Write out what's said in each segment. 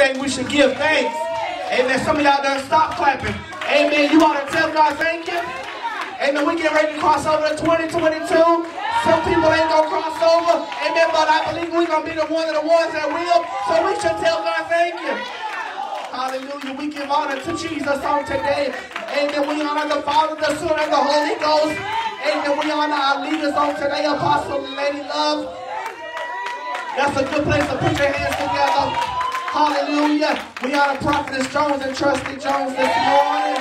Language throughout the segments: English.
anything, we should give thanks. Amen. Some of y'all done stop clapping. Amen. You ought to tell God thank you. Amen. We get ready to cross over to 2022. Some people ain't gonna cross over. Amen. But I believe we're gonna be the one of the ones that will. So we should tell God thank you. Hallelujah. We give honor to Jesus on today. Amen. We honor the Father, the Son, and the Holy Ghost. Amen. We honor our leaders on today, Apostle Lady Love. That's a good place to put your hands together. Hallelujah. We honor Prophetess Jones and Trustee Jones this morning.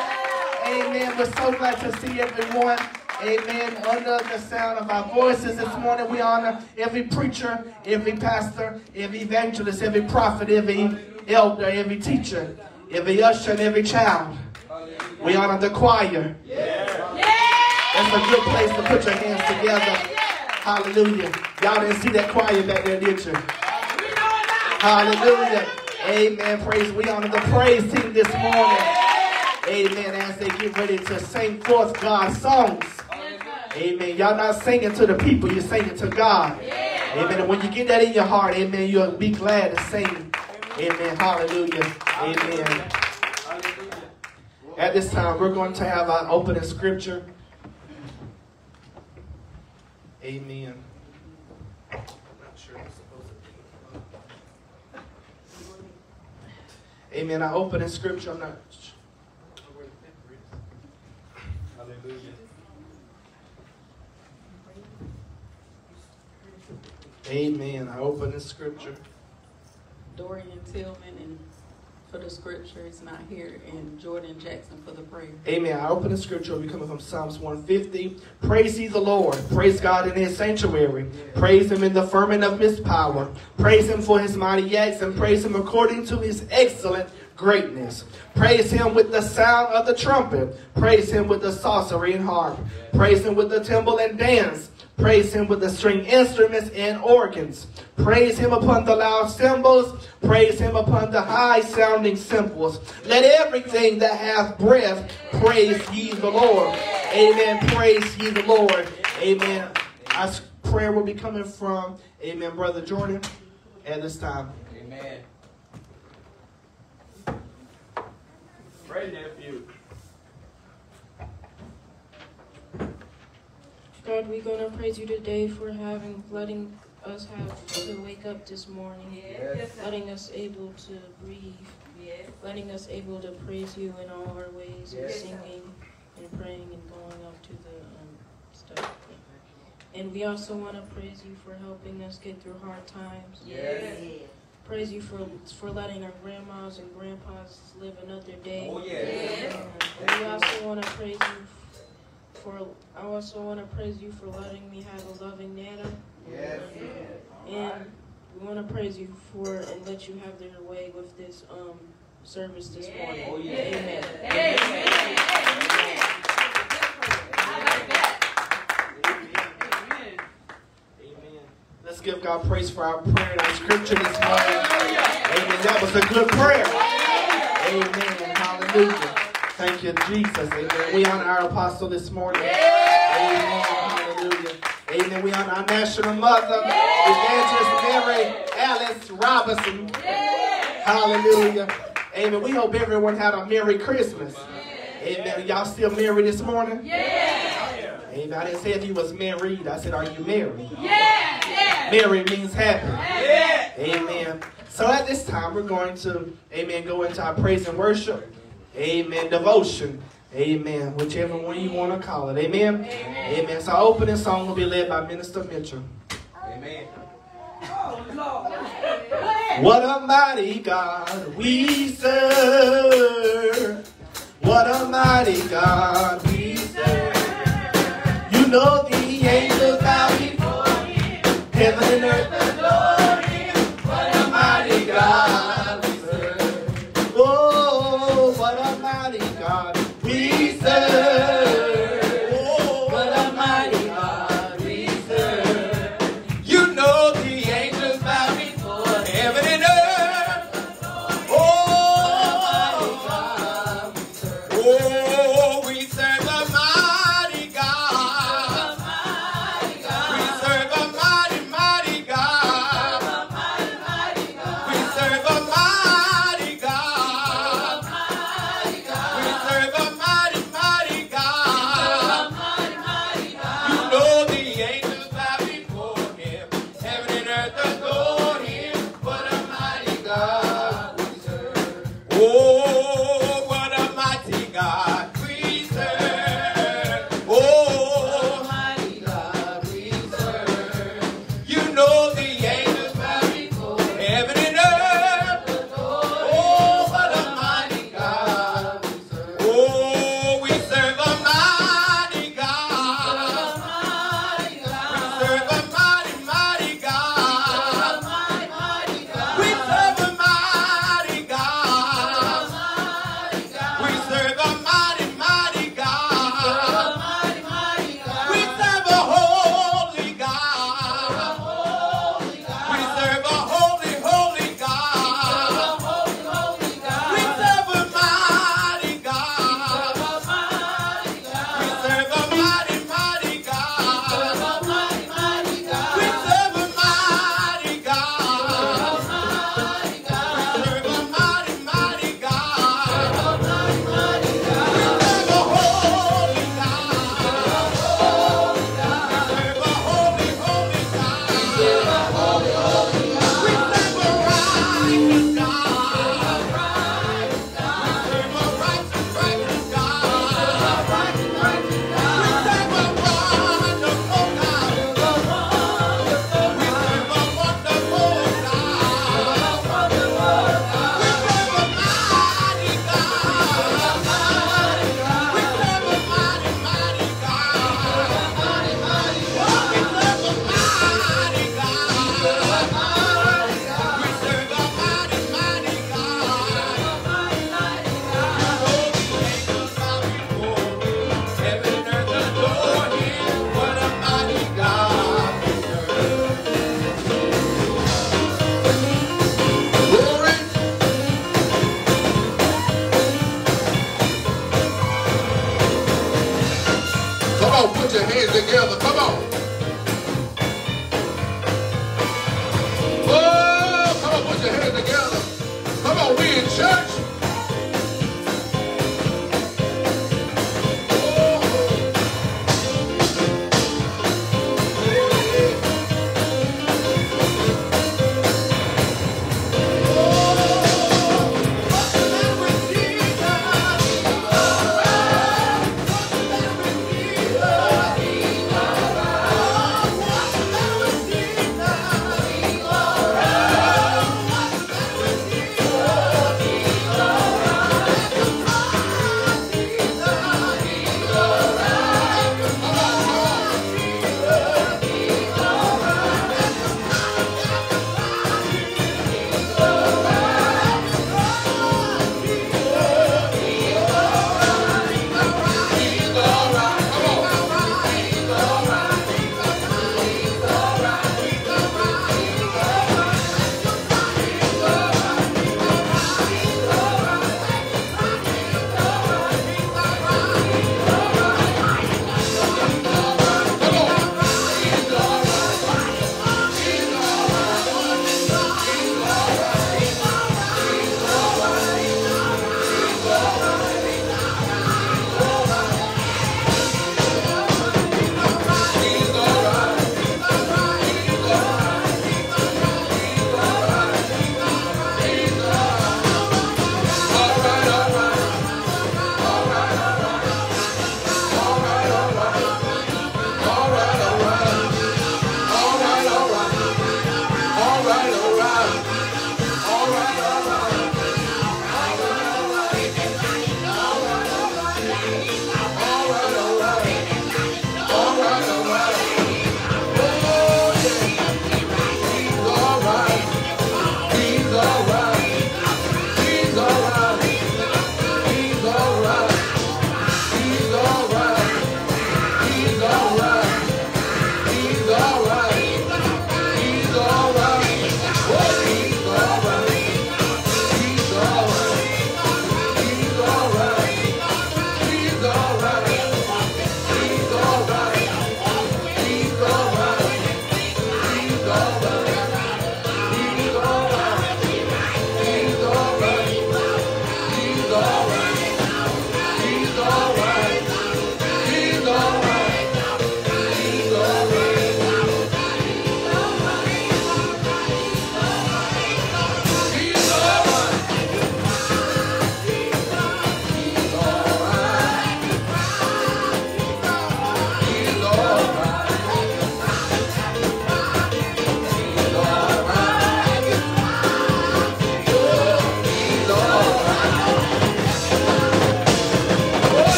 Amen. We're so glad to see everyone. Amen. Under the sound of our voices this morning, we honor every preacher, every pastor, every evangelist, every prophet, every elder, every teacher, every usher, and every child. We honor the choir. That's a good place to put your hands together. Hallelujah. Y'all didn't see that choir back there, did you? Hallelujah. Amen. Praise. We honor the praise team this morning. Amen. As they get ready to sing forth God's songs. Amen. Y'all not singing to the people, you're singing to God. Amen. And when you get that in your heart, amen, you'll be glad to sing. Amen. Hallelujah. Amen. At this time, we're going to have our opening scripture. Amen. Amen. I open in scripture. I'm not. Hallelujah. Amen. I open in scripture. Dorian Tillman and for the scripture is not here, and Jordan Jackson for the prayer. Amen. I open the scripture. We coming from Psalms 150. Praise ye the Lord. Praise God in his sanctuary. Praise him in the firmament of his power. Praise him for his mighty acts and praise him according to his excellent greatness. Praise him with the sound of the trumpet. Praise him with the psaltery and harp. Praise him with the timbrel and dance. Praise him with the string instruments and organs. Praise him upon the loud cymbals. Praise him upon the high sounding cymbals. Let everything that hath breath praise ye the Lord. Amen. Praise ye the Lord. Amen. Our prayer will be coming from, Amen, Brother Jordan, at this time. Amen. Pray, nephew. God, we're gonna praise you today for having letting us have to wake up this morning, Yes. letting us able to breathe, letting us able to praise you in all our ways, and singing and praying and going up to the um, stuff. And we also want to praise you for helping us get through hard times. Yes. Praise you for for letting our grandmas and grandpas live another day. Oh, yes. And we also want to praise you for. I also want to praise you for letting me have a loving nana, Yes. and we want to praise you for and let you have their way with this um service this morning. Oh, yes. Amen. Amen. Let's give God praise for our prayer and our scripture this morning. Amen. That was a good prayer. Amen. Hallelujah. Thank you, Jesus. Amen. We honor our apostle this morning. Amen. Hallelujah. Amen. We honor our national mother, Evangelist Mary Alice Robinson. Hallelujah. Amen. We hope everyone had a Merry Christmas. Amen. Y'all still married this morning? Amen. I didn't say if you was married. I said, are you married? Mary means happy. Yeah. Amen. So at this time, we're going to, amen, go into our praise and worship. Amen. Devotion. Amen. Whichever one you want to call it. Amen. Amen. So our opening song will be led by Minister Mitchell. Amen. What a mighty God we serve. What a mighty God we serve. You know the angels bow before him. Heaven and earth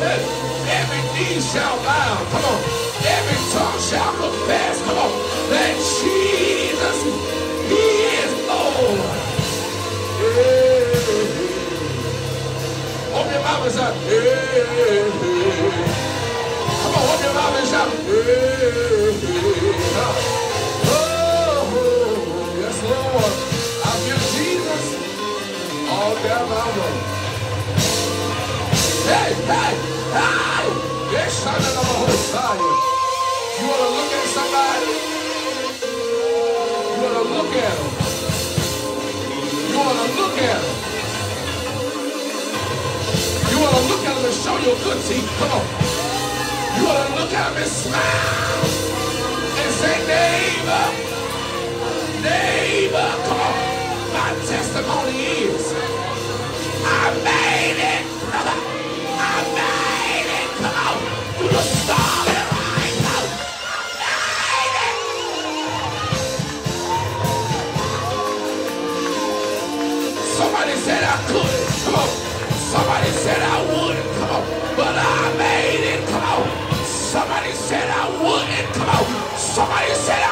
name, every knee shall bow. Come on, every tongue shall confess. Come on, that Jesus, He is Lord. Hey. Open your mouth and shout. Hey. Come on, open your mouth and shout. Hey. Oh, yes, Lord. I feel Jesus all down my road. Hey, hey, hey! Yes, son of a Messiah. You want to look at somebody? You want to look at them. You want to look at them. You want to look at them and show your good teeth. Come on. You want to look at them and smile and say, neighbor, neighbor, come on. My testimony is I made it. Somebody said I wouldn't Come on. But I made it. Come on. Somebody said I wouldn't. Come on. Somebody said I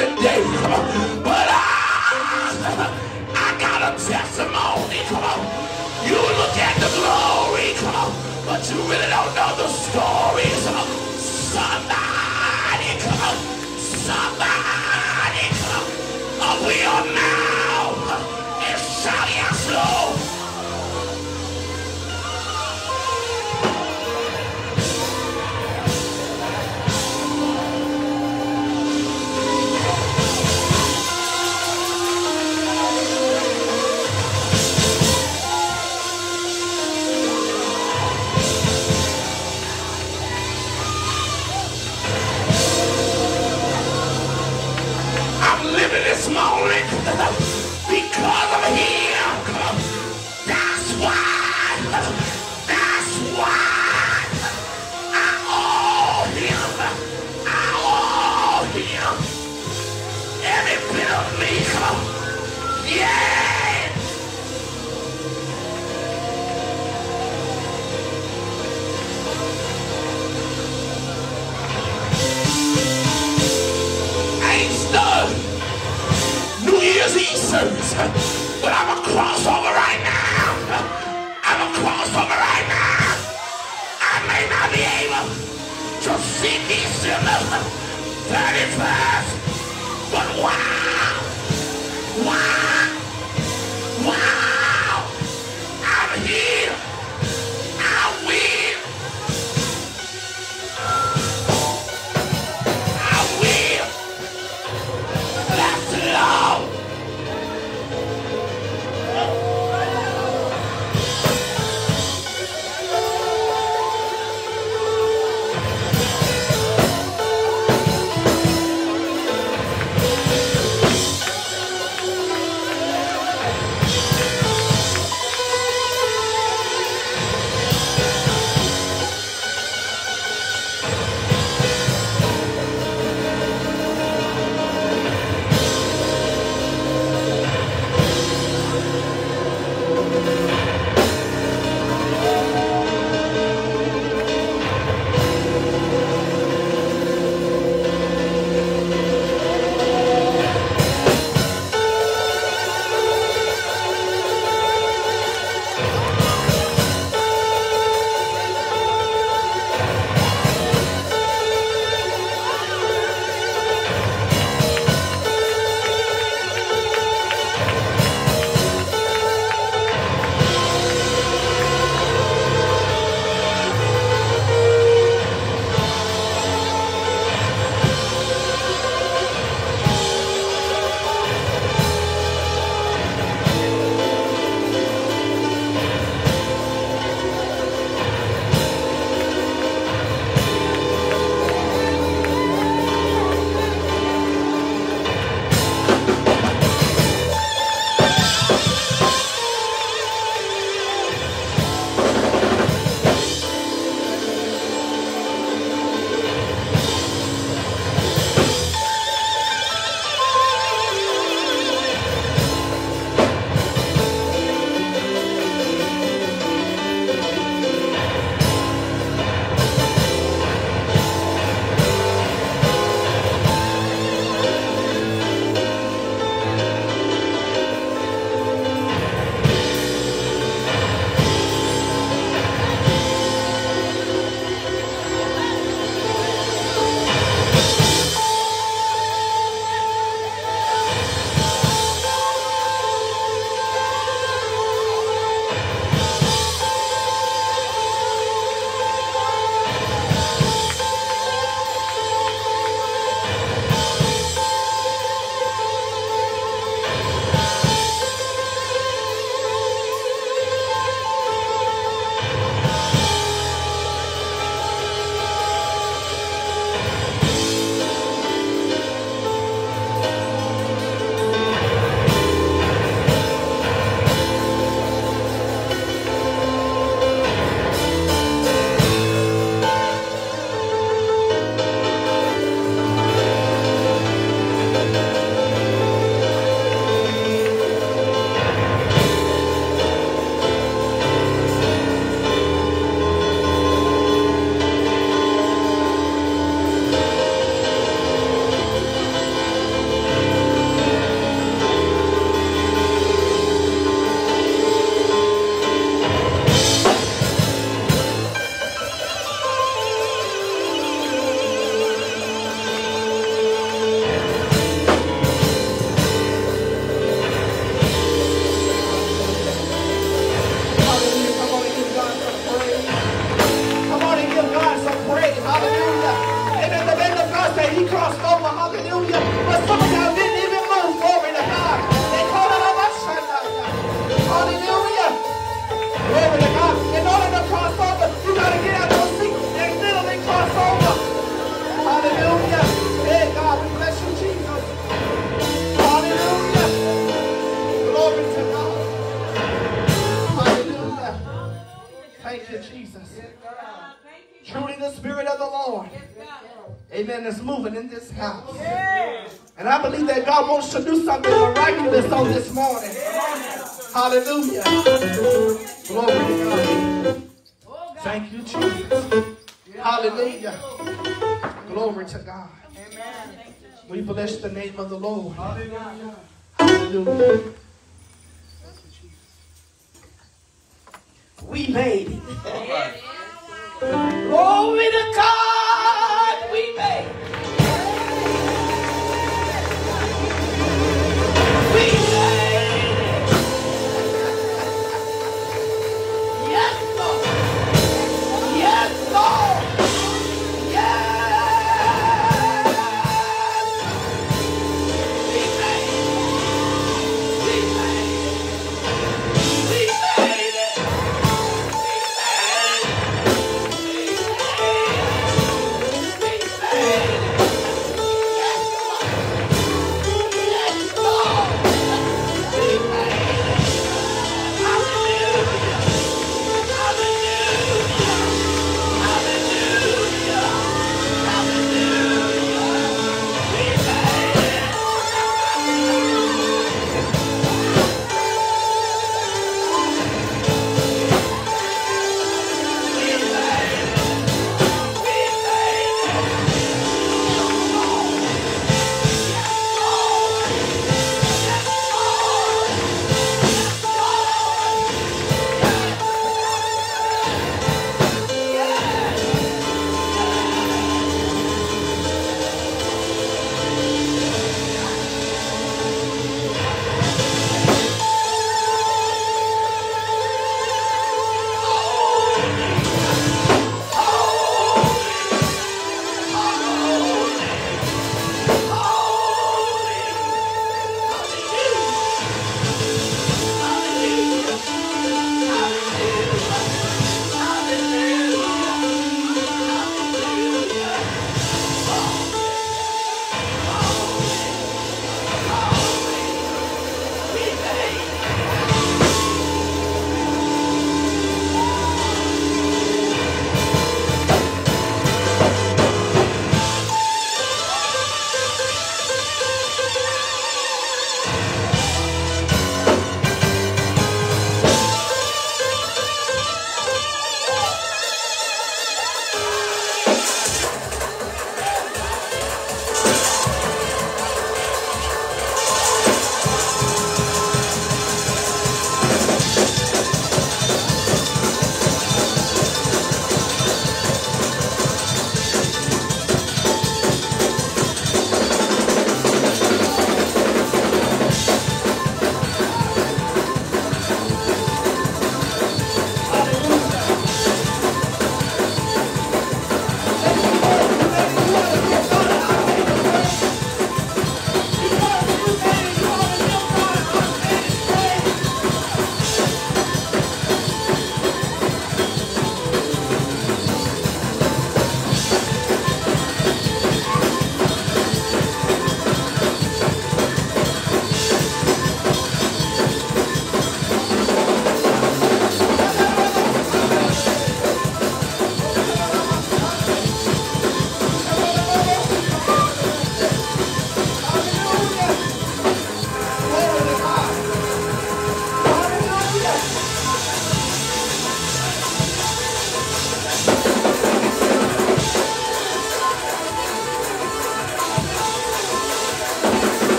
today. Come. But I, I got a testimony. Come on. You look at the glory. Come on. But you really don't know the story. 31st.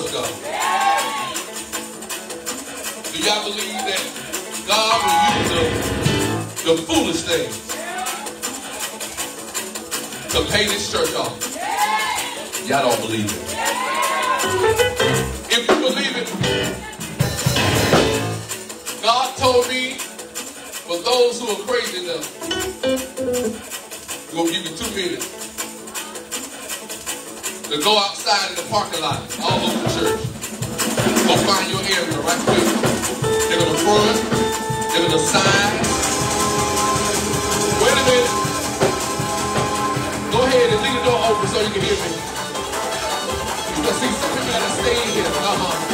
trust God? Do y'all believe that God will use the, the foolish things to pay this church off? Y'all don't believe it. If you believe it, God told me for those who are crazy enough, we'll give you two minutes to go out outside in the parking lot, all over the church. Go find your area right quick. They're gonna front, they're gonna side. Wait a minute. Go ahead and leave the door open so you can hear me. You can see some people that are staying here. Uh-huh.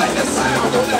Let the sound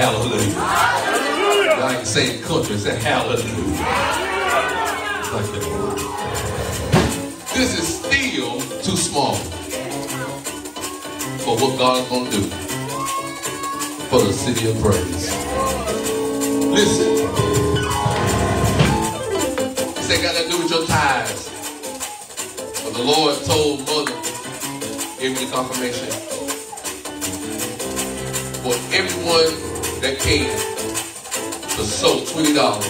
hallelujah. Like Y'all say culture, say hallelujah. hallelujah. Like this is still too small for what God's gonna do for the city of praise. Listen. This ain't gotta do with your tithes. But the Lord told mother, give me confirmation. For everyone that came to $20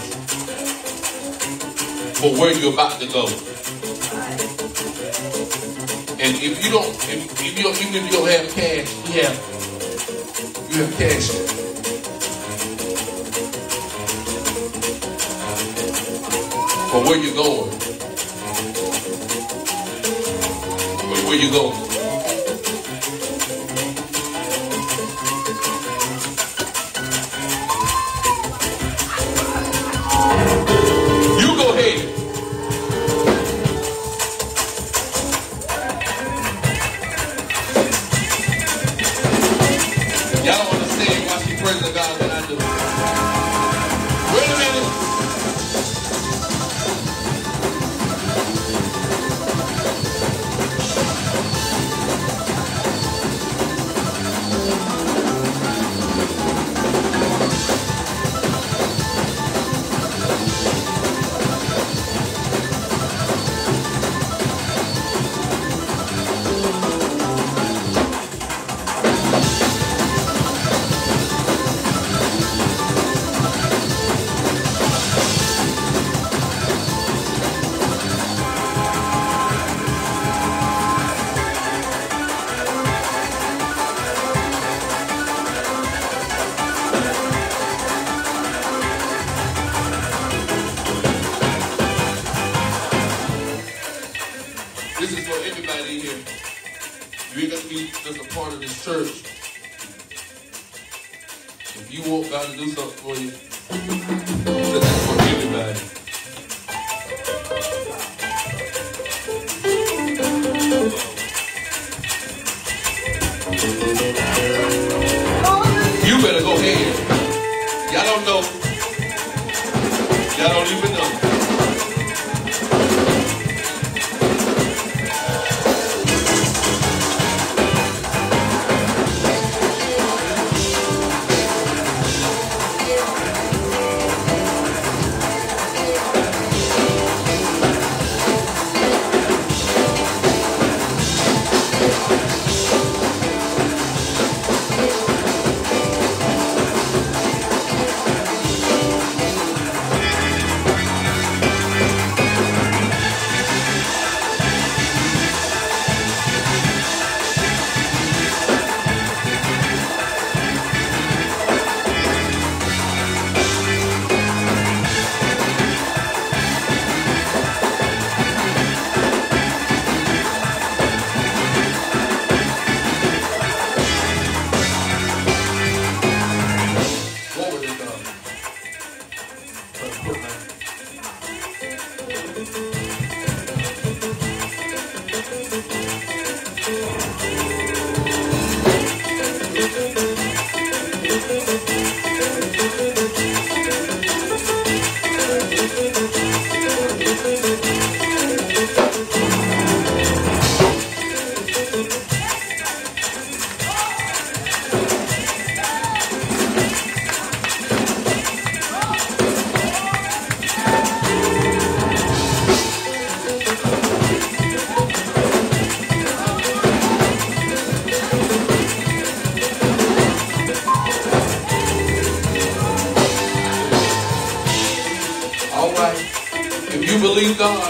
for where you're about to go. And if you don't, if, if you don't, even if you don't have cash, you have, you have cash. For where you're going. For where you're going. You believe God, you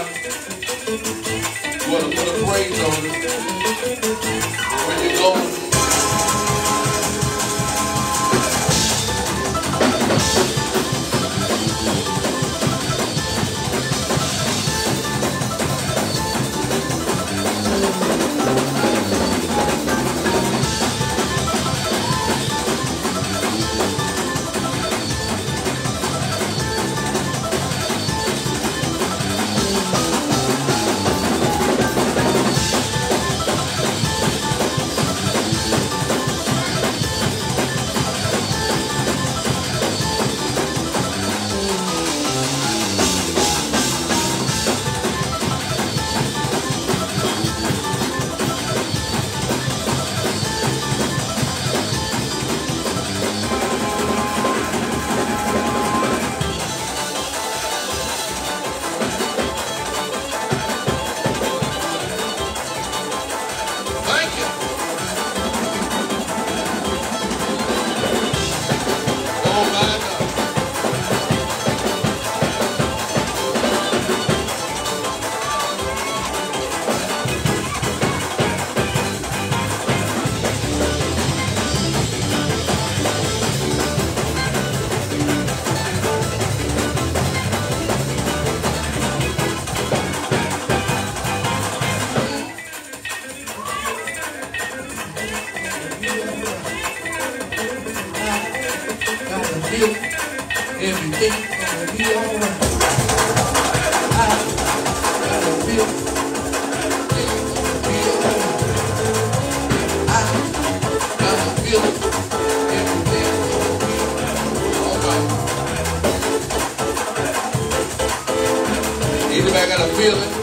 feeling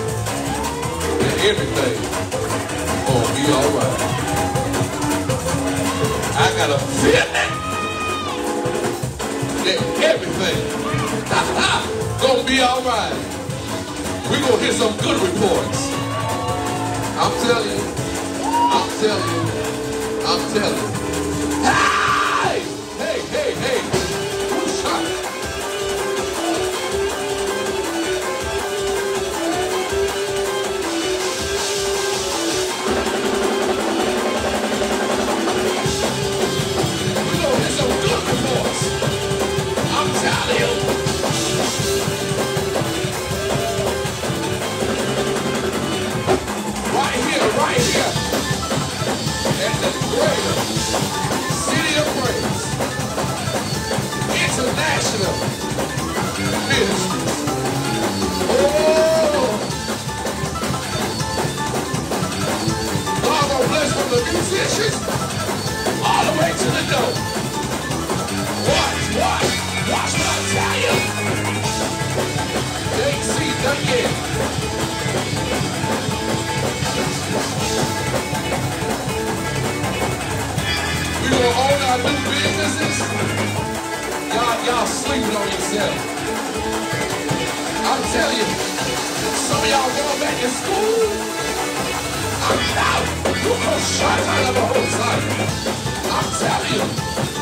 that everything gonna be alright? I got a feeling that everything gonna be all right. We're gonna hear some good reports. I'm telling you, I'm telling you, I'm telling you. International Ministries. Oh! God bless from the musicians all the way to the door. Watch, watch, watch you. We gonna own our new businesses. Y'all, y'all sleeping on yourself. I'm telling you, some of y'all going back to school. I'm out. You gonna shut out of the whole side. I'm telling you.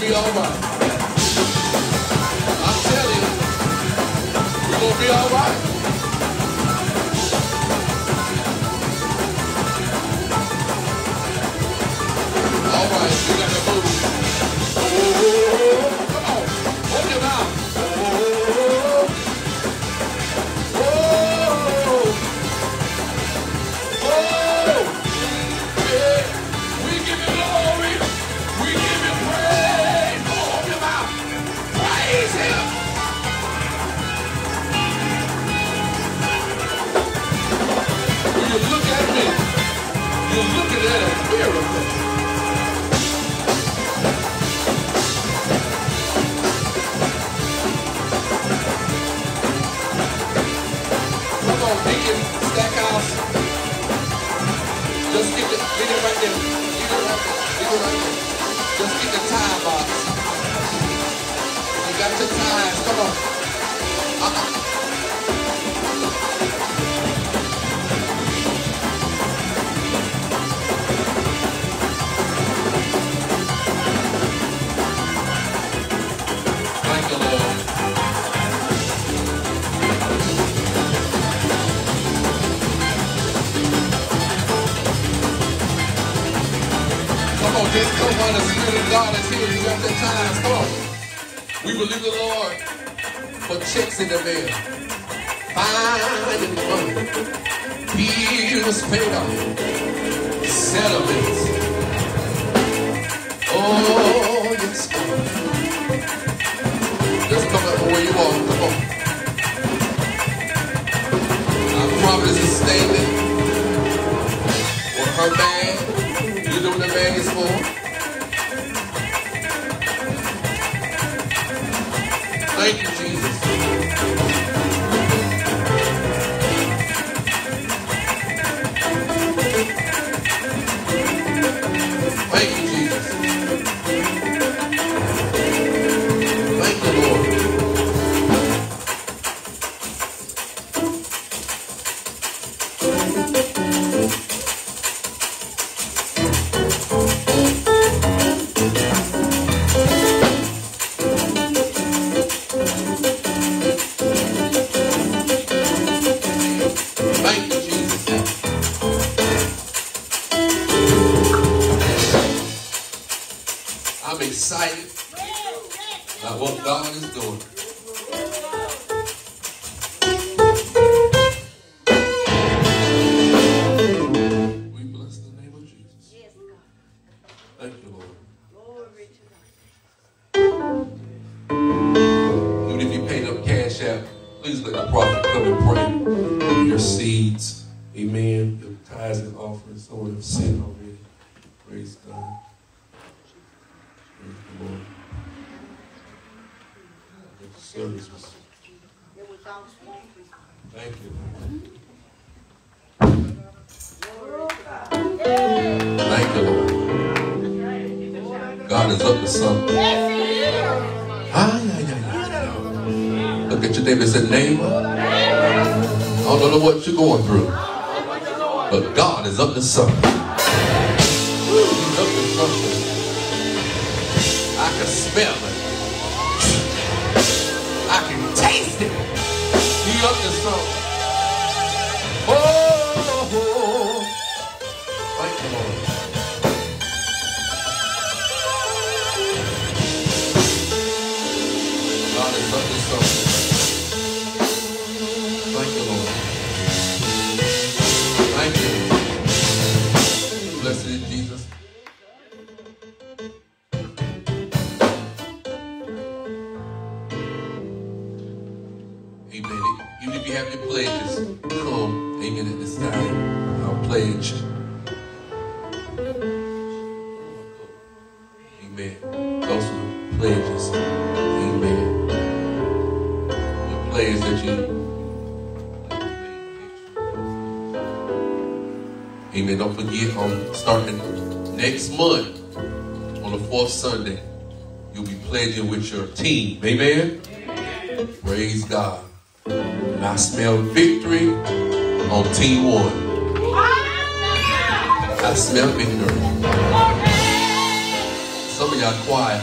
Be alright. I'm telling you, we're gonna be alright. the sun. 15. Amen? Amen. Praise God. And I smell victory on team one. I smell victory. Some of y'all quiet.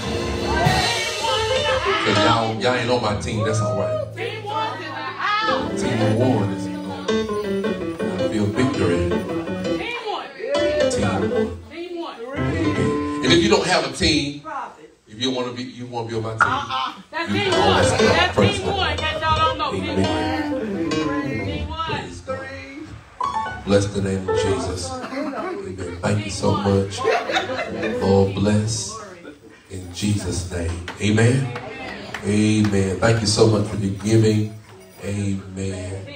Cause y'all, y'all ain't on my team, that's alright. Team one. want to be on my team. Uh-uh. That's team one. That's team one. That's all I know. Team one. One. Bless the name of Jesus. Amen. Thank you so much. Lord bless in Jesus' name. Amen. Amen. Thank you so much for your giving. Amen.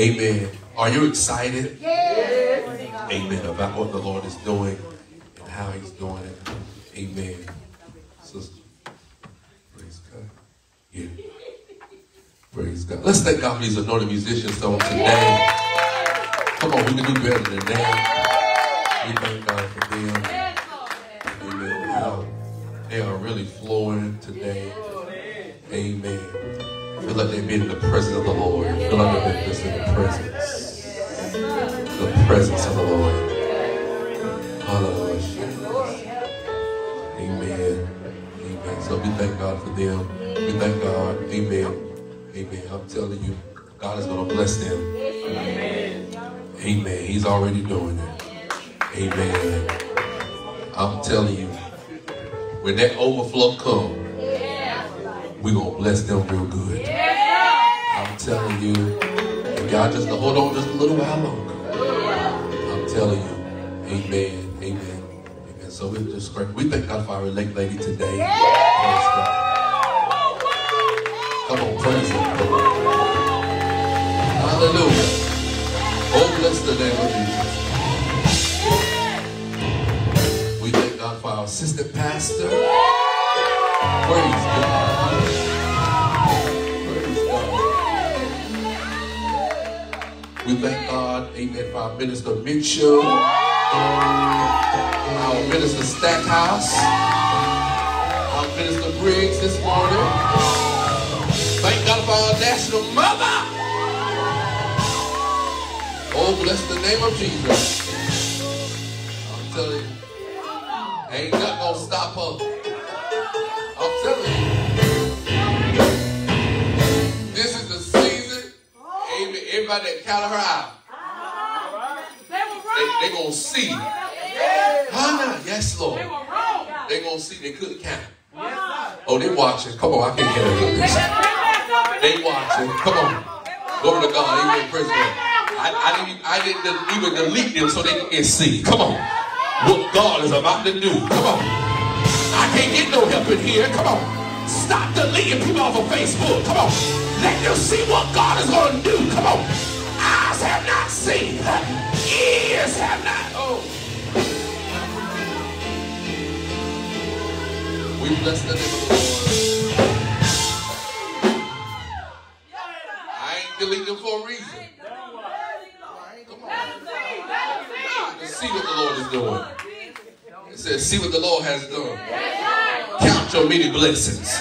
Amen. Are you excited? Yes. Amen. About what the Lord is doing and how he's doing it. Amen. Sister, praise God. Yeah. Praise God. Let's thank God for these anointed musicians So today. Come on, we can do better than that. We thank God for them. Amen. How they are really flowing today. Amen. Feel like they've been in the presence of the Lord. I feel like they've been just in the presence. The presence of the Lord. Hallelujah. Amen. Amen. So we thank God for them. We thank God. Amen. Amen. I'm telling you, God is going to bless them. Amen. Amen. He's already doing it. Amen. I'm telling you, when that overflow comes, we're going to bless them real good. I'm telling you, if y'all just hold on just a little while longer, I'm telling you, amen, amen, amen. So we just great. We thank God for our elect lady today. Praise God. Come on, praise Him. Hallelujah. Oh, bless the name of Jesus. We thank God for our assistant pastor. Praise God. Praise God. We thank God, amen, for our minister Mitchell, our minister Stackhouse, our minister Briggs this morning. Thank God for our national mother. Oh, bless the name of Jesus. I'm telling you, ain't nothing gonna stop her. That counted her out, they, they gonna see. Hannah, yes, Lord. They gonna see they couldn't count. Oh, they watching. Come on, I can't get it. They watching. Come on. Glory to God. Amen. Praise God. I, I didn't, even- I didn't even delete them so they can see. Come on. What God is about to do. Come on. I can't get no help in here. Come on. Stop deleting people off of Facebook. Come on. Let them see what God is going to do. Come on. Eyes have not seen. Ears have not. Oh. We bless the name of the Lord. I ain't deleting for a reason. Come see what the Lord is doing. It says, see what the Lord has done. Count your many blessings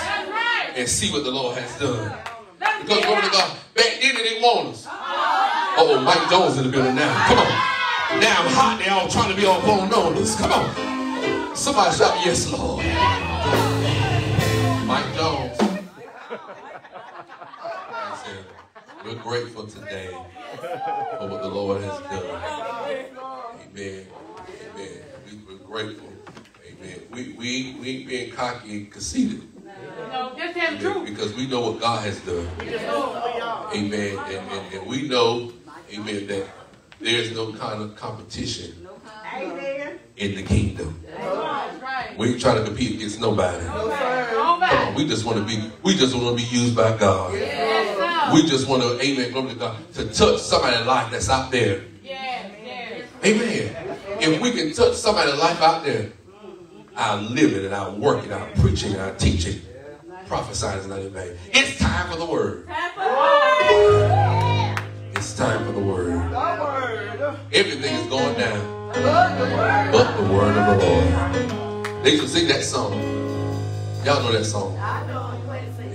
and see what the Lord has done. Because glory to God, back then they didn't want us. Oh, Mike Jones in the building now. Come on. Now I'm hot. They all trying to be all phone on us. Come on. Somebody shout, yes, Lord. Mike Jones. Said, we're grateful today for what the Lord has done. Amen. Amen. We, we're grateful. Amen. We, we, we ain't being cocky and conceited. No, just tell the truth. Because we know what God has done. Amen. And, and, and we know, amen, that there's no kind of competition in the kingdom. That's right. We ain't trying to compete against nobody. Come on, we just want to be, we just want to be used by God. We just want to, amen, glory to God, to touch somebody's life that's out there. Yes, yes. Amen. If we can touch somebody's life out there, our living and our working, our preaching, our teaching, prophesying is not in vain. It's time for the word. It's time for the word. Everything is going down but the word of the Lord. They should sing that song. Y'all know that song.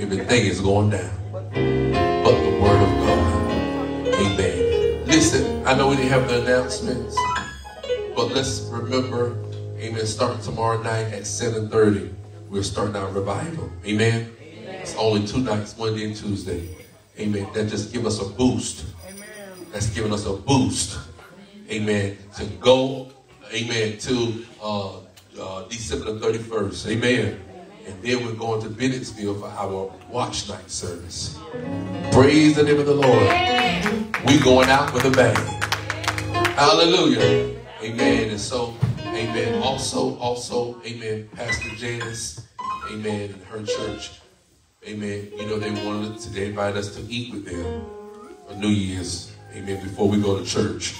Everything is going down but the word of God. Amen. Listen, I know we didn't have the announcements, but let's remember, amen, starting tomorrow night at 7.30, we're starting our revival. Amen. It's only two nights, Monday and Tuesday. Amen. That just give us a boost. That's giving us a boost. Amen. To go, amen, to uh, uh, December 31st. Amen. And then we're going to Bennettsville for our watch night service. Praise the name of the Lord. We're going out with a bang. Hallelujah. Amen. And so, amen. Also, also, amen, Pastor Janice, amen, and her church, amen. You know, they wanted to, they invited us to eat with them on New Year's, amen, before we go to church.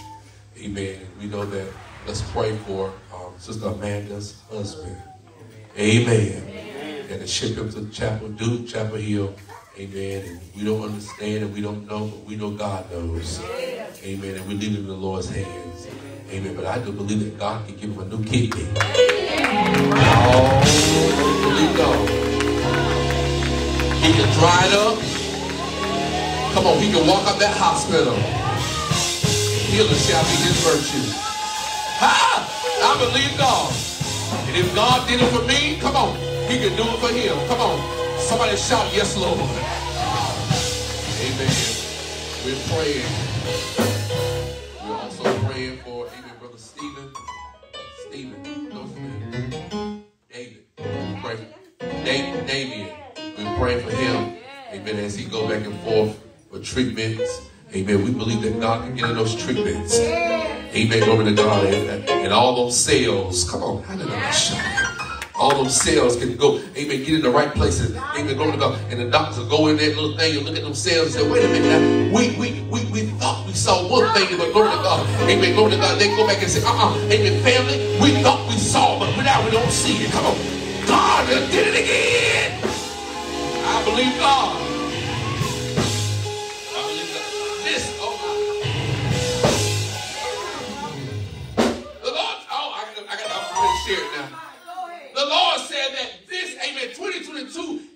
Amen. We know that, let's pray for um, Sister Amanda's husband. Amen. And to ship him to Chapel Duke, Chapel Hill. Amen. And we don't understand and we don't know, but we know God knows. Amen. And we leave it in the Lord's hands. Amen. But I do believe that God can give him a new kidney. Oh, believe God. He can dry it up. Come on, he can walk up that hospital. Healing shall be his virtue. Ha! I believe God. And if God did it for me, come on, he can do it for him. Come on. Somebody shout, yes, Lord. Amen. We're praying. Brother Stephen. Stephen, no. David. We pray for David, Damien. We're praying for him. Amen. As he go back and forth for treatments. Amen. We believe that God can get in those treatments. Amen. Glory to God. And, and all those cells. Come on. Hallelujah. All those cells can go, amen, get in the right places. Amen. Glory to God. And the doctors will go in that little thing and look at them cells and say, wait a minute now. We, we, we, thought we saw one thing, but glory to God. Amen. Glory to God. They go back and say, uh-uh. Amen. Family, we thought we saw, but now we don't see it. Come on. God did it again. I believe God.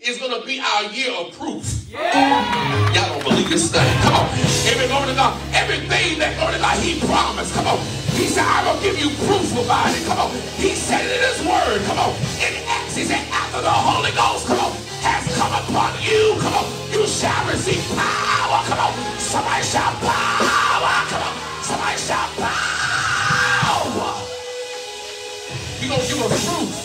Is going to be our year of proof. Y'all don't believe this thing. Come on. Amen, glory to God. Everything that, glory to God, he promised. Come on. He said, I'm going to give you proof about it. Come on. He said it in his word. Come on. In Acts, he said, after the Holy Ghost, come on, has come upon you. Come on. You shall receive power. Come on. Somebody shout power. Come on. Somebody shout power. He gonna give us proof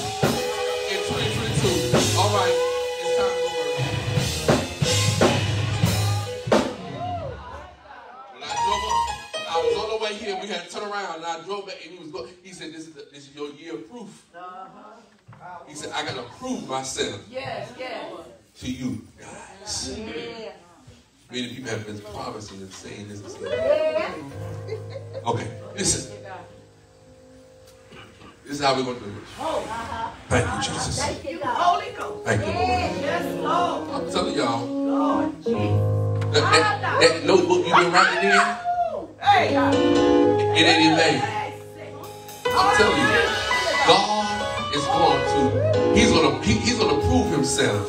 We had to turn around, and I drove back, and he was going. He said, "This is the, this is your year of proof." Uh-huh. He said, "I gotta prove myself Yes, yes. to you guys." Yeah. Many people have been promising and saying this and saying. Okay, listen. This is how we're gonna do it. Oh. Thank you, Jesus. Thank you, Holy Ghost. Thank you, Lord. Yes, Lord. I'm telling y'all, Lord Jesus. that, that, that notebook you've been writing in, Hey, it ain't in. I'm telling you, God is going to, He's gonna, he, He's gonna prove Himself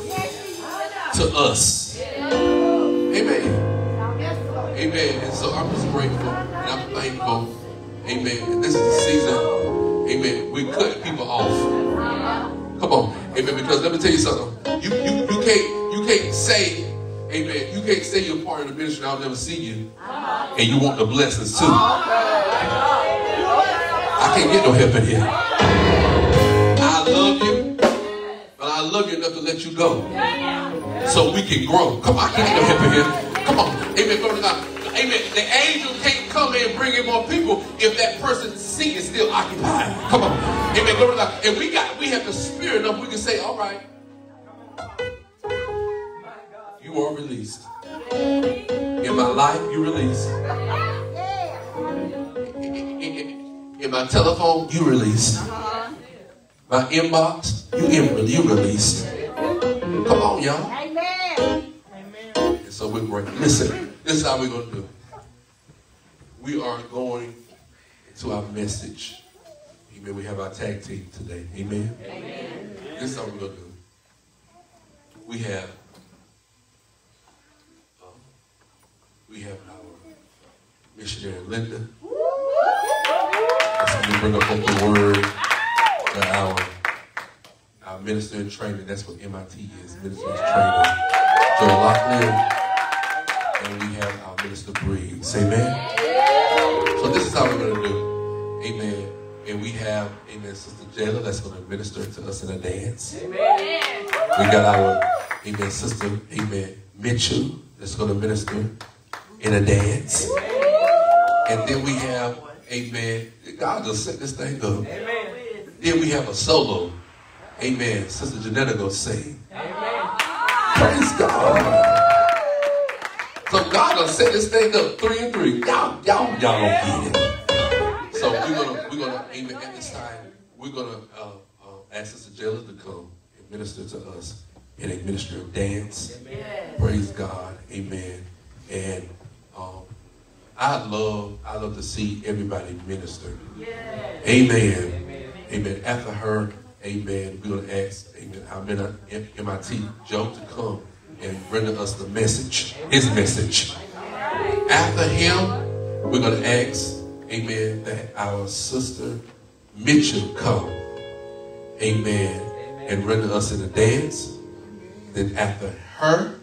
to us. Amen. Amen. And so I'm just grateful and I'm thankful. Amen. This is the season. Amen. We cut people off. Come on. Amen. Because let me tell you something. You you you can't you can't say, Amen. You can't say you're part of the ministry. I'll never see you. And you want the blessings too. I can't get no help in here. I love you, but I love you enough to let you go. So we can grow. Come on, I can't get no help in here. Come on. Amen. Glory to God. Amen. The angel can't come and bring in more people if that person's seat is still occupied. Come on. Amen. Glory to God. And we got we have the spirit enough we can say, all right. You are released. In my life, you released. In my telephone, you released. My inbox, you you released. Come on, y'all. And so we're great. Listen, this is how we're going to do it. We are going to our message. Amen. We have our tag team today. Amen. Amen. This is how we're going to do. We have we have our missionary Linda. That's going to bring up the word. Our our minister in training. That's what MIT is. Minister in training. Joe Locklear. And we have our minister Briggs. Amen. So this is how we're going to do. it. Amen. And we have, amen, Sister Jayla that's going to minister to us in a dance. Amen. We got our, amen, Sister, amen, Mitchell that's going to minister in a dance. And then we have, amen, God just set this thing up. Amen. Then we have a solo. Amen. Sister Janetta gonna sing. Praise God. So God gonna set this thing up three and three. Y'all, y'all, y'all gonna get it. So we're gonna, we're gonna, amen, at this time, we're gonna uh, uh, ask Sister Jayla to come and minister to us. in a ministry of dance. Praise God. Amen. And um, I love, I love to see everybody minister. Amen. Amen. After her, amen, we're going to ask, amen, our MIT Joe to come and render us the message, his message. After him, we're going to ask, amen, that our sister Mitchell come, amen, and render us in a dance. Then after her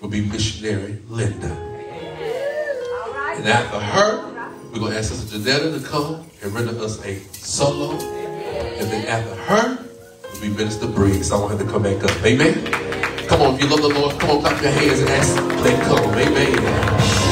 will be missionary Linda. And after her, we're going to ask Sister Janetta to come and render us a solo. And then after her be Minister Briggs. I want her to come back up. Amen. Come on, if you love the Lord, come on, clap your hands and ask them come. Amen.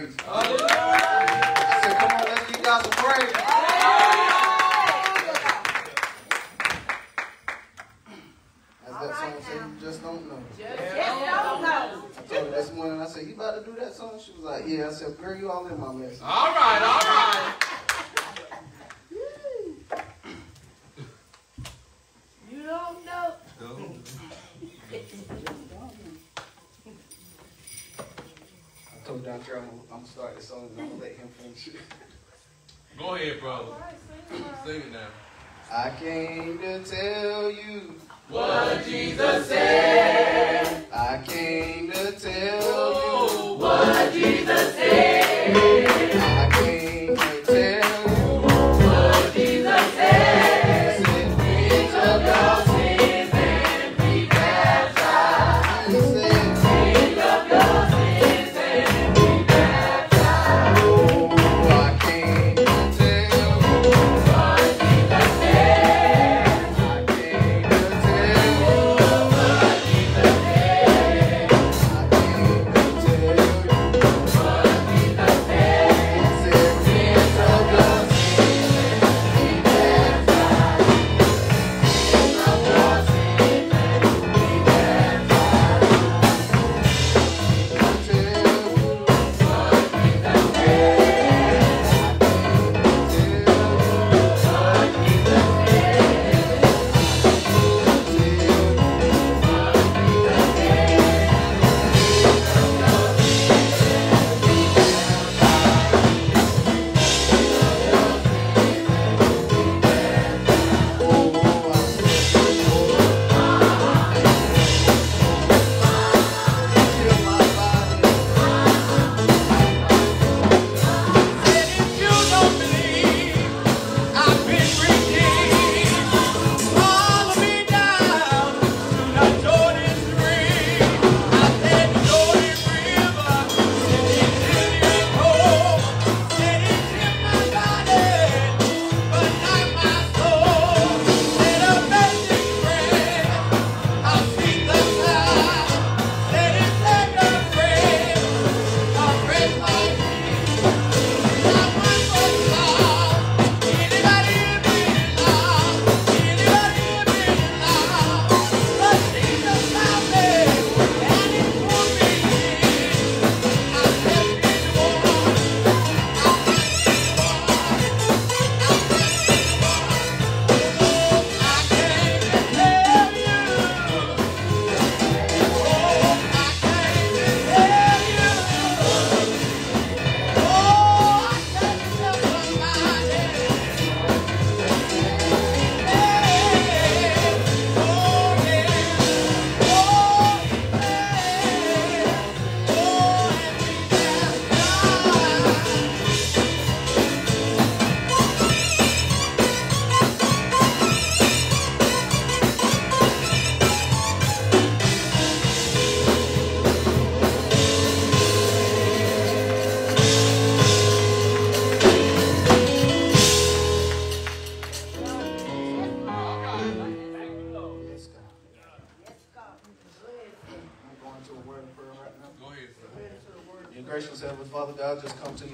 Give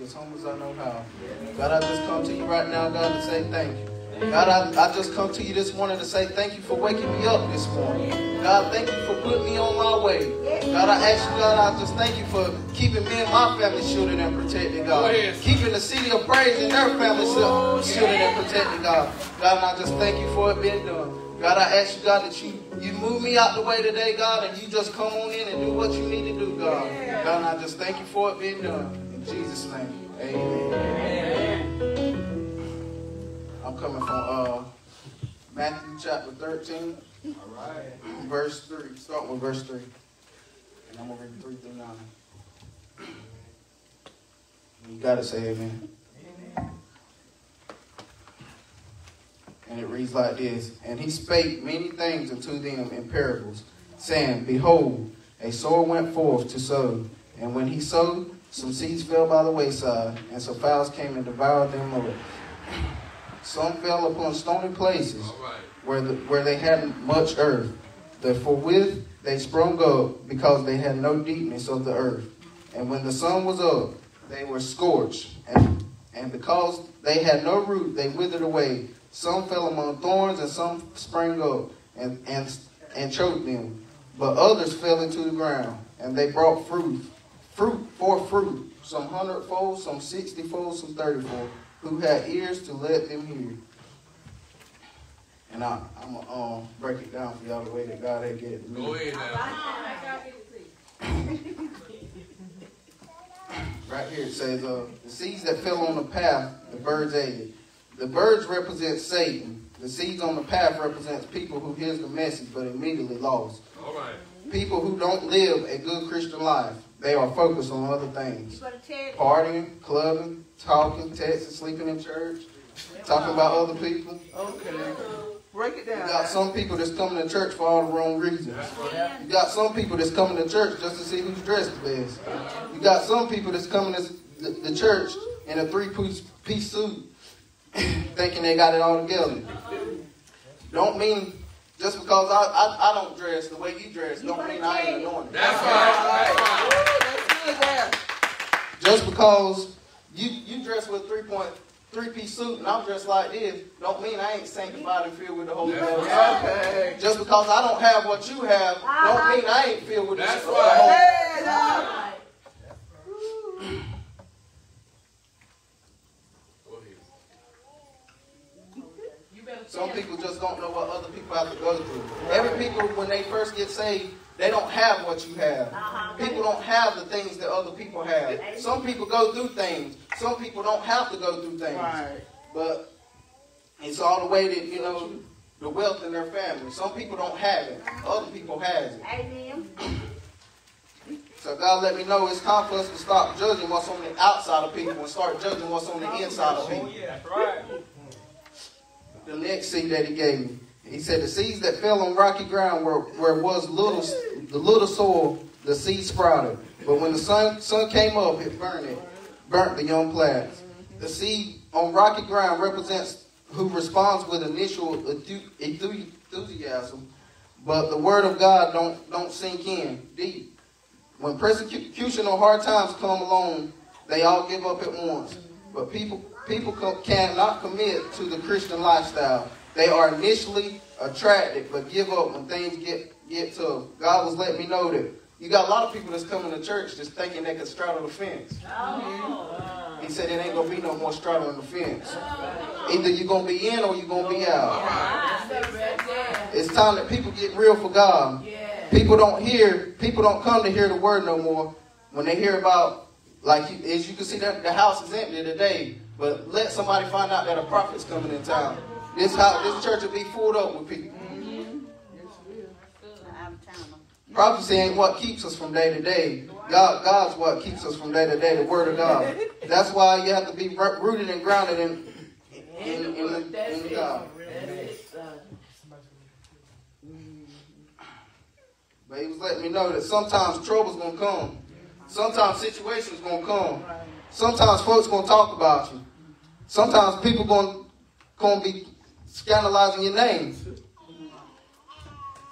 as humble as I know how. God, I just come to you right now, God, to say thank you. God, I, I just come to you this morning to say thank you for waking me up this morning. God, thank you for putting me on my way. God, I ask you, God, I just thank you for keeping me and my family shielded and protected, God. Keeping the city of praise and their family shielded and protected, God. God, and I just thank you for it being done. God, I ask you, God, that you, you move me out the way today, God, and you just come on in and do what you need to do, God. God, and I just thank you for it being done. Jesus' name, amen. amen. I'm coming from uh, Matthew chapter 13, verse 3. Start with verse 3. And I'm going to read 3 through 9. You got to say amen. And it reads like this And he spake many things unto them in parables, saying, Behold, a sower went forth to sow. And when he sowed, some seeds fell by the wayside, and some fowls came and devoured them up. Some fell upon stony places, right. where, the, where they had much earth. Therefore with they sprung up, because they had no deepness of the earth. And when the sun was up, they were scorched. And, and because they had no root, they withered away. Some fell among thorns, and some sprang up and, and, and choked them. But others fell into the ground, and they brought fruit, fruit for fruit, some hundredfold, some sixtyfold, some thirtyfold, who had ears to let them hear. And I, I'm going to um, break it down for y'all the way that God had get it to me. Go ahead now. Right here it says, uh, the seeds that fell on the path, the birds ate it. The birds represent Satan. The seeds on the path represents people who hears the message but immediately lost. All right. People who don't live a good Christian life. They are focused on other things. Partying, clubbing, talking, texting, sleeping in church, talking about other people. Okay. Break it down. You got some people that's coming to church for all the wrong reasons. You got some people that's coming to church just to see who's dressed the best. You got some people that's coming to the, the church in a three-piece piece suit, thinking they got it all together. Don't mean just because I, I, I don't dress the way you dress, don't mean I ain't anointed. That's right. That's right. That's good there. Just because you you dress with a three point three piece suit and I'm dressed like this, don't mean I ain't sanctified and filled with the Holy Ghost. right. Okay. Just because I don't have what you have, don't uh-huh. mean I ain't filled with That's the right. Holy Hey, now. Go Some people just don't know what other people have to go through. Every people, when they first get saved, they don't have what you have. Uh-huh. People don't have the things that other people have. Some people go through things. Some people don't have to go through things. Right. But it's all the way that, you know, the wealth in their family. Some people don't have it. Other people has it. Amen. So God let me know it's time for us to stop judging what's on the outside of people and start judging what's on the inside of people. Oh, That's right. The next seed that he gave me. He said the seeds that fell on rocky ground where, where was little the little soil, the seed sprouted. But when the sun sun came up, it burned it, burnt the young plants. The seed on rocky ground represents who responds with initial enthusiasm, but the word of God don't don't sink in deep. When persecution or hard times come along, they all give up at once. But people people cannot commit to the Christian lifestyle. They are initially attracted, but give up when things get get tough. God was letting me know that you got a lot of people that's coming to church just thinking they can straddle the fence. Oh. He said it ain't gonna be no more straddling the fence. Either you're gonna be in or you're gonna be out. It's time that people get real for God. People don't hear, people don't come to hear the word no more. When they hear about, like as you can see, that the house is empty today. But let somebody find out that a prophet's coming in town. This house, this church will be filled up with people. Prophecy ain't what keeps us from day to day. God, God's what keeps us from day to day. The Word of God. That's why you have to be rooted and grounded in in, in, in, in God. But he was letting me know that sometimes trouble's gonna come. Sometimes situations gonna come. Sometimes folks gonna talk about you. Sometimes people gonna gonna be scandalizing your name.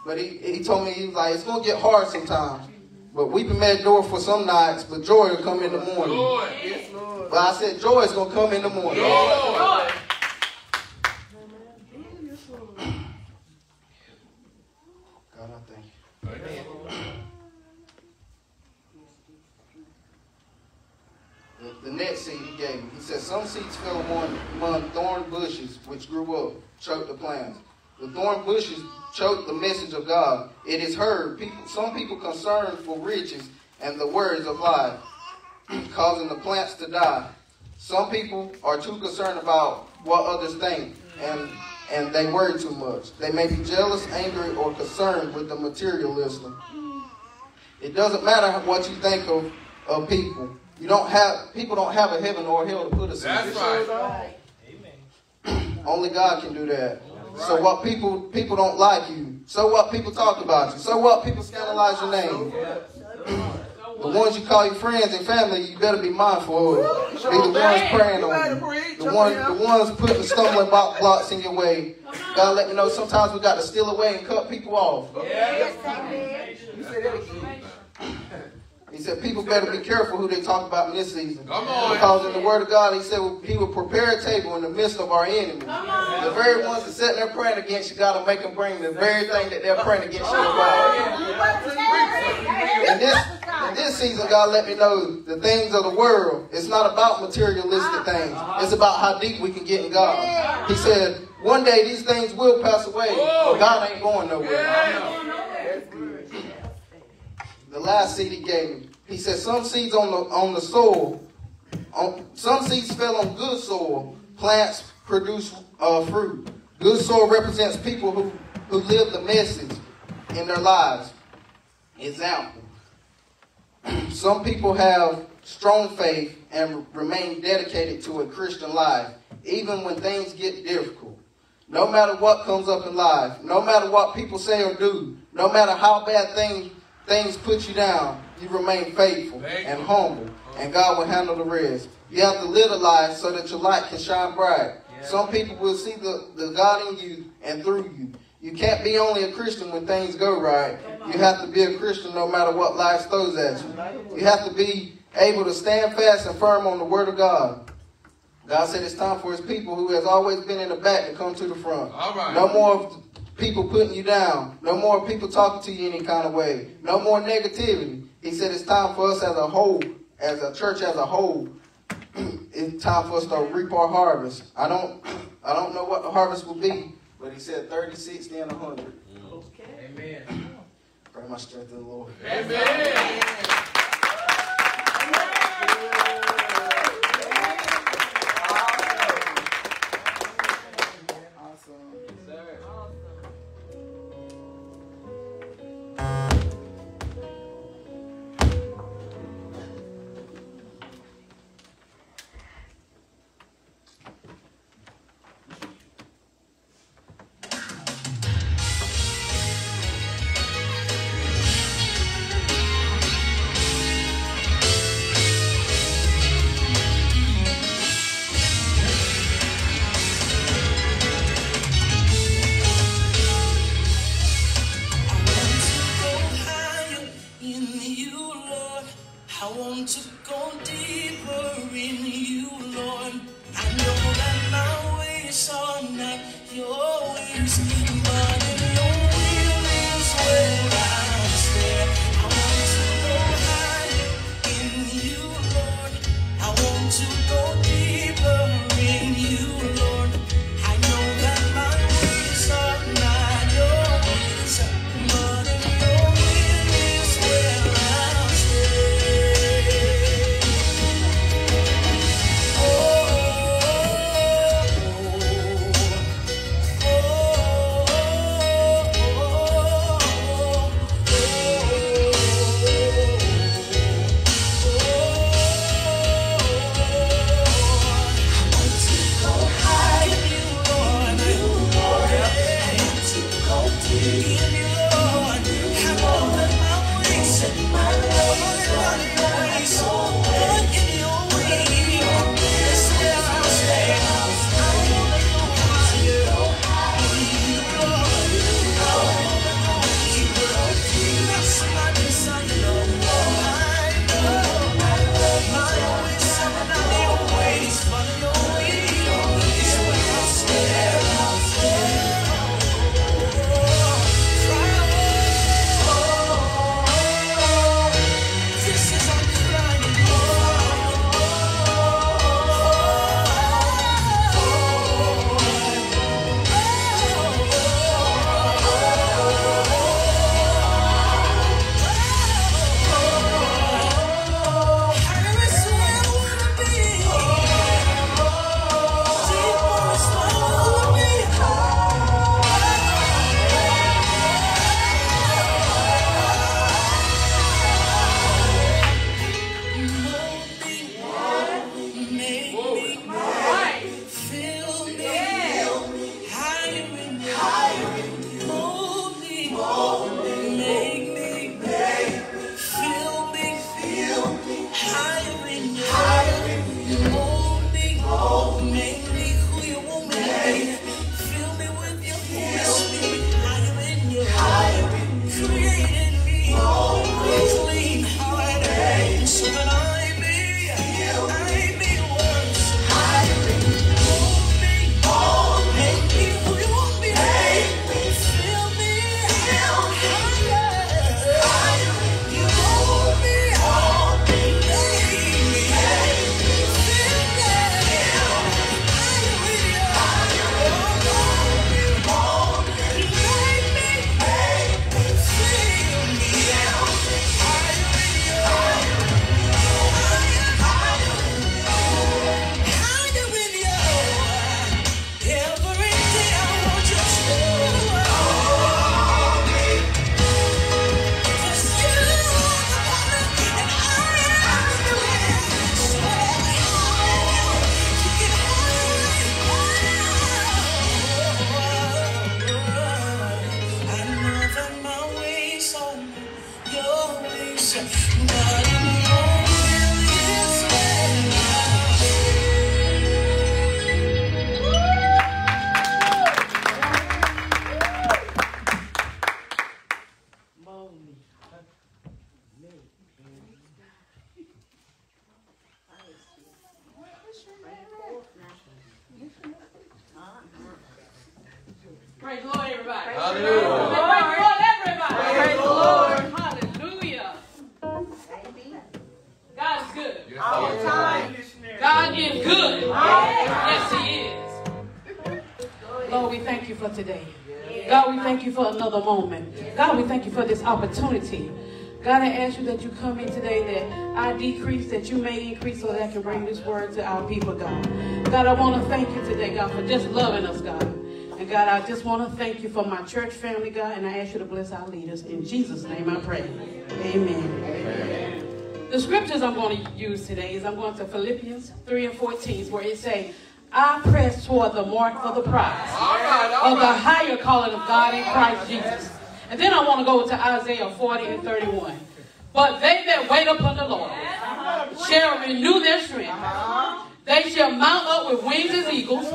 But he, he told me he was like, it's gonna get hard sometimes. But weeping may endure for some nights, but joy will come in the morning. Lord. Yes, Lord. But I said joy is gonna come in the morning. Lord. God, I thank you. The, the next seed he gave me, he said, Some seeds fell among, among thorn bushes which grew up, choked the plants. The thorn bushes choked the message of God. It is heard. People, some people concerned for riches and the words of life, causing the plants to die. Some people are too concerned about what others think and and they worry too much. They may be jealous, angry, or concerned with the materialism. It doesn't matter what you think of, of people. You don't have people don't have a heaven or a hell to put us That's in. right. Only God can do that. So what people people don't like you. So what people talk about you. So what people scandalize your name. The ones you call your friends and family, you better be mindful of. Be the ones praying on you. The one, the ones putting stumbling block- blocks in your way. God let me know sometimes we got to steal away and cut people off. You say that again. He said people better be careful who they talk about in this season. Come on. Because in the Word of God, He said He will prepare a table in the midst of our enemies. The very ones that set there praying against you, God will make them bring the very thing that they're praying against you about. And this, in this season, God let me know the things of the world. It's not about materialistic things. It's about how deep we can get in God. He said, one day these things will pass away, but God ain't going nowhere. The last seed he gave me, he said, some seeds on the on the soil, on, some seeds fell on good soil. Plants produce uh, fruit. Good soil represents people who who live the message in their lives. Example. Some people have strong faith and remain dedicated to a Christian life, even when things get difficult. No matter what comes up in life, no matter what people say or do, no matter how bad things things put you down, you remain faithful and humble, and God will handle the rest. You have to live a life so that your light can shine bright. Some people will see the, the God in you and through you. You can't be only a Christian when things go right. You have to be a Christian no matter what life throws at you. You have to be able to stand fast and firm on the Word of God. God said it's time for His people who has always been in the back to come to the front. Right. No more of people putting you down. No more people talking to you any kind of way. No more negativity. He said it's time for us as a whole, as a church as a whole, it's time for us to reap our harvest. I don't, I don't know what the harvest will be, but he said 30, 60, and 100. Okay. Amen. Pray my strength in the Lord. Amen. Praise There's God, I ask you that you come in today, that I decrease, that you may increase, so that I can bring this word to our people, God. God, I want to thank you today, God, for just loving us, God. And God, I just want to thank you for my church family, God, and I ask you to bless our leaders. In Jesus' name I pray. Amen. The scriptures I'm going to use today is I'm going to Philippians 3 and 14, where it says, I press toward the mark for the prize All right, all of the right. higher calling of God in Christ Jesus. And then I want to go to Isaiah 40 and 31. But they that wait upon the Lord shall renew their strength. They shall mount up with wings as eagles.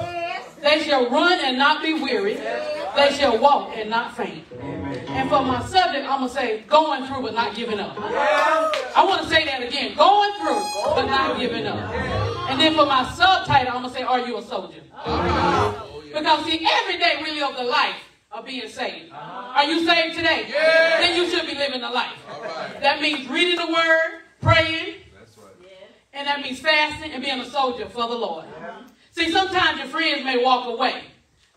They shall run and not be weary. They shall walk and not faint. And for my subject, I'm going to say going through but not giving up. I want to say that again. Going through but not giving up. And then for my subtitle, I'm going to say, Are you a soldier? Because see, every day we live the life of being saved. Are you saved today? Yeah. Then you should be living the life. All right. That means reading the word, praying, That's right. and that means fasting and being a soldier for the Lord. See, sometimes your friends may walk away,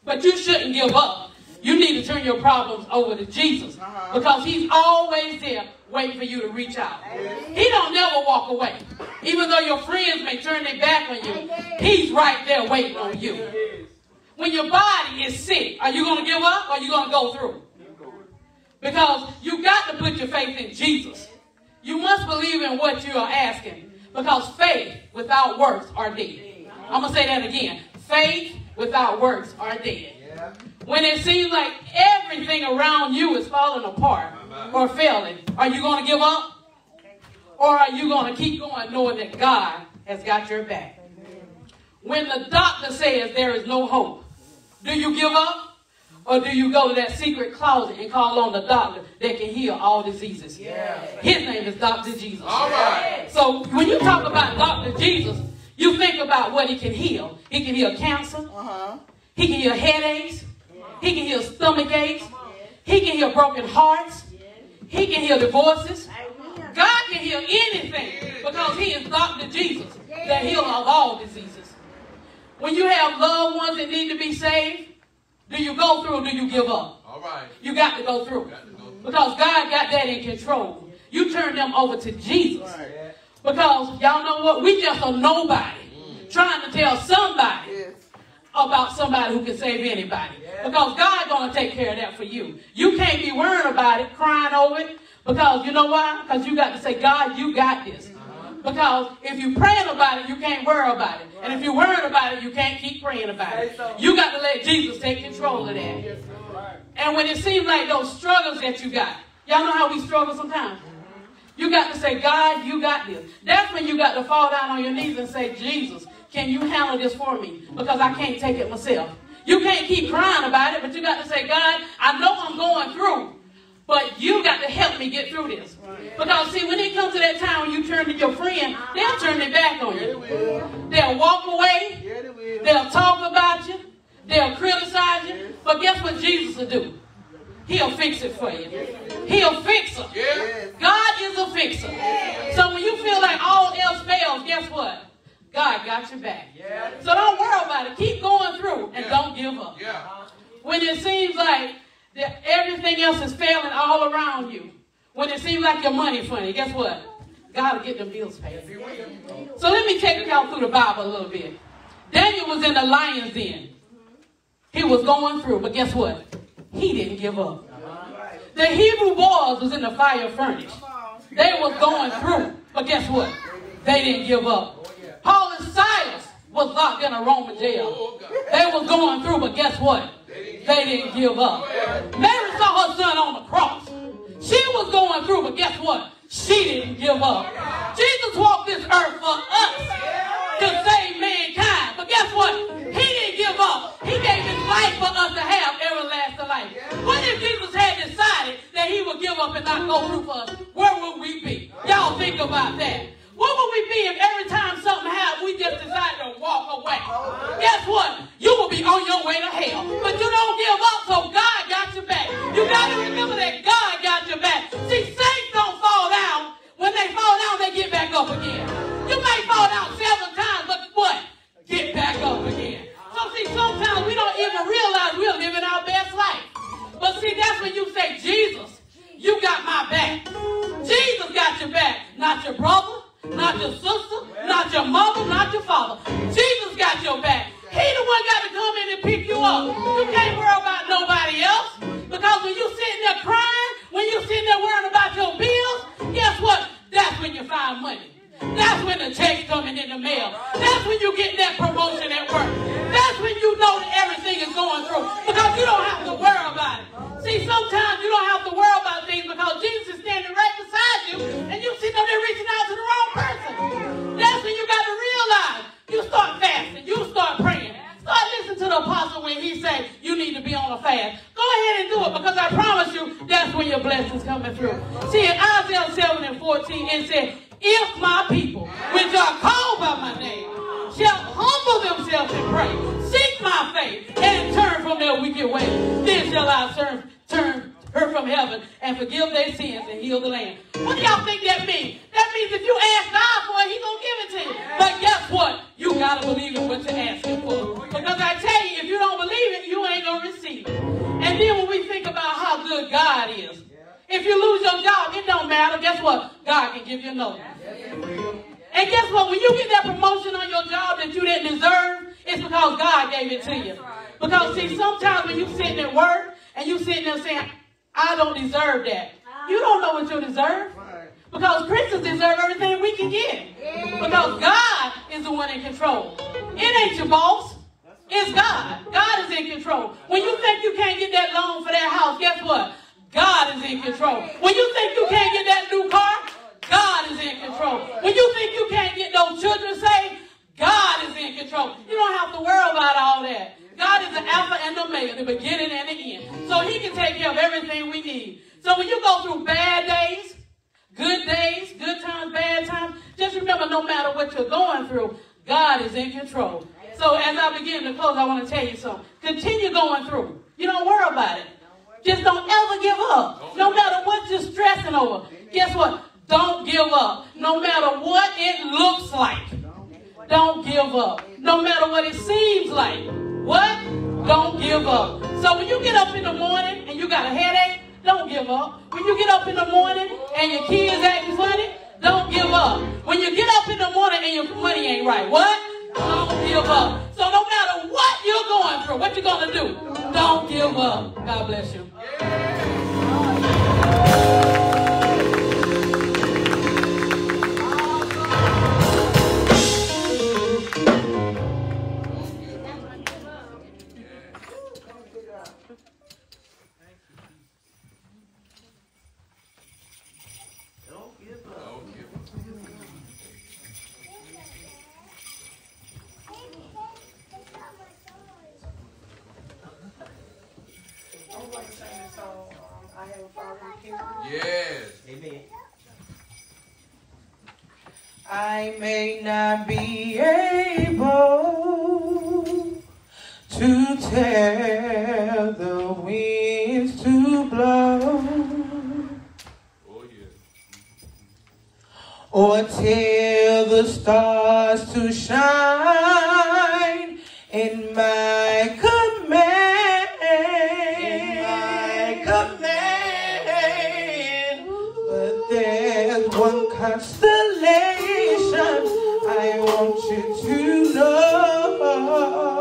but you shouldn't give up. You need to turn your problems over to Jesus uh-huh. because he's always there waiting for you to reach out. He don't never walk away. Even though your friends may turn their back on you, he's right there waiting on you. When your body is sick, are you going to give up or are you going to go through? Because you got to put your faith in Jesus. You must believe in what you are asking. Because faith without works are dead. I'm going to say that again. Faith without works are dead. When it seems like everything around you is falling apart uh-huh. or failing, are you going to give up? Or are you going to keep going knowing that God has got your back? When the doctor says there is no hope, do you give up? Or do you go to that secret closet and call on the doctor that can heal all diseases? His name is Dr. Jesus. All right. So when you talk about Dr. Jesus, you think about what he can heal. He can heal cancer. Uh-huh. He can heal headaches. He can heal stomach aches. He can heal broken hearts. He can heal divorces. God can heal anything because he is Dr. Jesus, the healer of all diseases. When you have loved ones that need to be saved, do you go through or do you give up? All right. You got to go through. Got to go through. Because God got that in control. You turn them over to Jesus. Because y'all know what? We just a nobody mm. trying to tell somebody Yes. about somebody who can save anybody. Because God's going to take care of that for you. You can't be worrying about it, crying over it. Because you know why? Because you got to say, God, you got this. Because if you're praying about it, you can't worry about it. And if you're worried about it, you can't keep praying about it. You got to let Jesus take control of that. And when it seems like those struggles that you got, y'all know how we struggle sometimes. Mm-hmm. You got to say, God, you got this. That's when you got to fall down on your knees and say, Jesus, can you handle this for me? Because I can't take it myself. You can't keep crying about it, but you got to say, God, I know I'm going through, but you got to help me get through this. Because see, when it comes to that time when you turn to your friend, they'll turn their back on you. They'll walk away. They will. Talk about you. They'll criticize you. But guess what Jesus will do? He'll fix it for you. He'll fix it. God is a fixer. So when you feel like all else fails, guess what? God got your back. So don't worry about it. Keep going through and don't give up. When it seems like that everything else is failing all around you, when it seems like your money funny, guess what? God will get them bills paid. So let me take y'all through the Bible a little bit. Daniel was in the lion's den. He was going through, but guess what? He didn't give up. The Hebrew boys was in the fire furnace. They was going through, but guess what? They didn't give up. Paul and Silas was locked in a Roman jail. They was going through, but guess what? They didn't give up. Mary saw her son on the cross. She was going through, but guess what? She didn't give up. Jesus walked this earth for us to save mankind. But guess what? He didn't give up. He gave his life for us to have everlasting life. What if Jesus had decided that he would give up and not go through for us? Where would we be? Y'all think about that. What would we be if every time something happened, we just decided to walk away? Guess what? You will be on your way to hell. But you don't give up, so God got your back. You got to remember that God got your back. See, saints don't fall down. When they fall down, they get back up again. You may fall down several times, but what? Get back up again. So see, sometimes we don't even realize we're living our best life. But see, that's when you say, Jesus, you got my back. Jesus got your back, not your brother, not your sister, not your mother, not your father. Jesus got your back. He the one got to come in and pick you up. You can't worry about nobody else. Because when you sitting there crying, when you sitting there worrying about your bills, guess what? That's when you find money. That's when the check's coming in the mail. That's when you get that promotion at work. That's when you know that everything is going through. Because you don't have to worry about it. See, sometimes you don't have to worry about things because Jesus is standing right he say you need to be on a fast. Go ahead and do it because I promise you that's when your blessings coming through. See, in Isaiah 7 and 14, it said, if my people, which are called by my name, shall humble themselves and pray, seek my face, and turn from their wicked ways, then shall I turn, turn her from heaven and forgive their sins and heal the land. What do y'all think that means? That means if you ask God for it, He's gonna give it to you. But guess what? You gotta believe in what you're asking for. Because I tell you, if you don't believe it, you ain't gonna receive it. And then when we think about how good God is, if you lose your job, it don't matter. Guess what? God can give you another. And guess what? When you get that promotion on your job that you didn't deserve, it's because God gave it to you. Because see, sometimes when you sitting at work and you're sitting there saying, I don't deserve that. Ah. You don't know what you deserve. Because Christians deserve everything we can get. Because God is the one in control. It ain't your boss. It's God. God is in control. When you think you can't get that loan for that house, guess what? God is in control. When you think you can't get that new car, God is in control. When you think you can't get those children saved, God is in control. You don't have to worry about all that. God is the Alpha and the Omega, the beginning and the end. So he can take care of everything we need. So when you go through bad days, good days, good times, bad times, just remember no matter what you're going through, God is in control. So as I begin to close, I want to tell you something. Continue going through. You don't worry about it. Just don't ever give up. No matter what you're stressing over. Guess what? Don't give up. No matter what it looks like. Don't give up. No matter what it seems like. What? Don't give up. So when you get up in the morning and you got a headache, don't give up. When you get up in the morning and your kids acting funny, don't give up. When you get up in the morning and your money ain't right, what? Don't give up. So no matter what you're going through, what you're gonna do? Don't give up. God bless you. I may not be able to tell the winds to blow or tell the stars to shine in my command. In my command. One constellation I want you to know.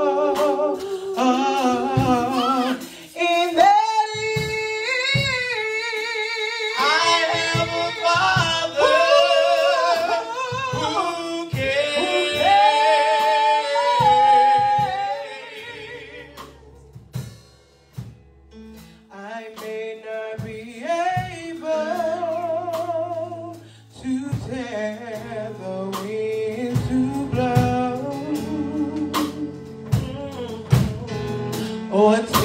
Or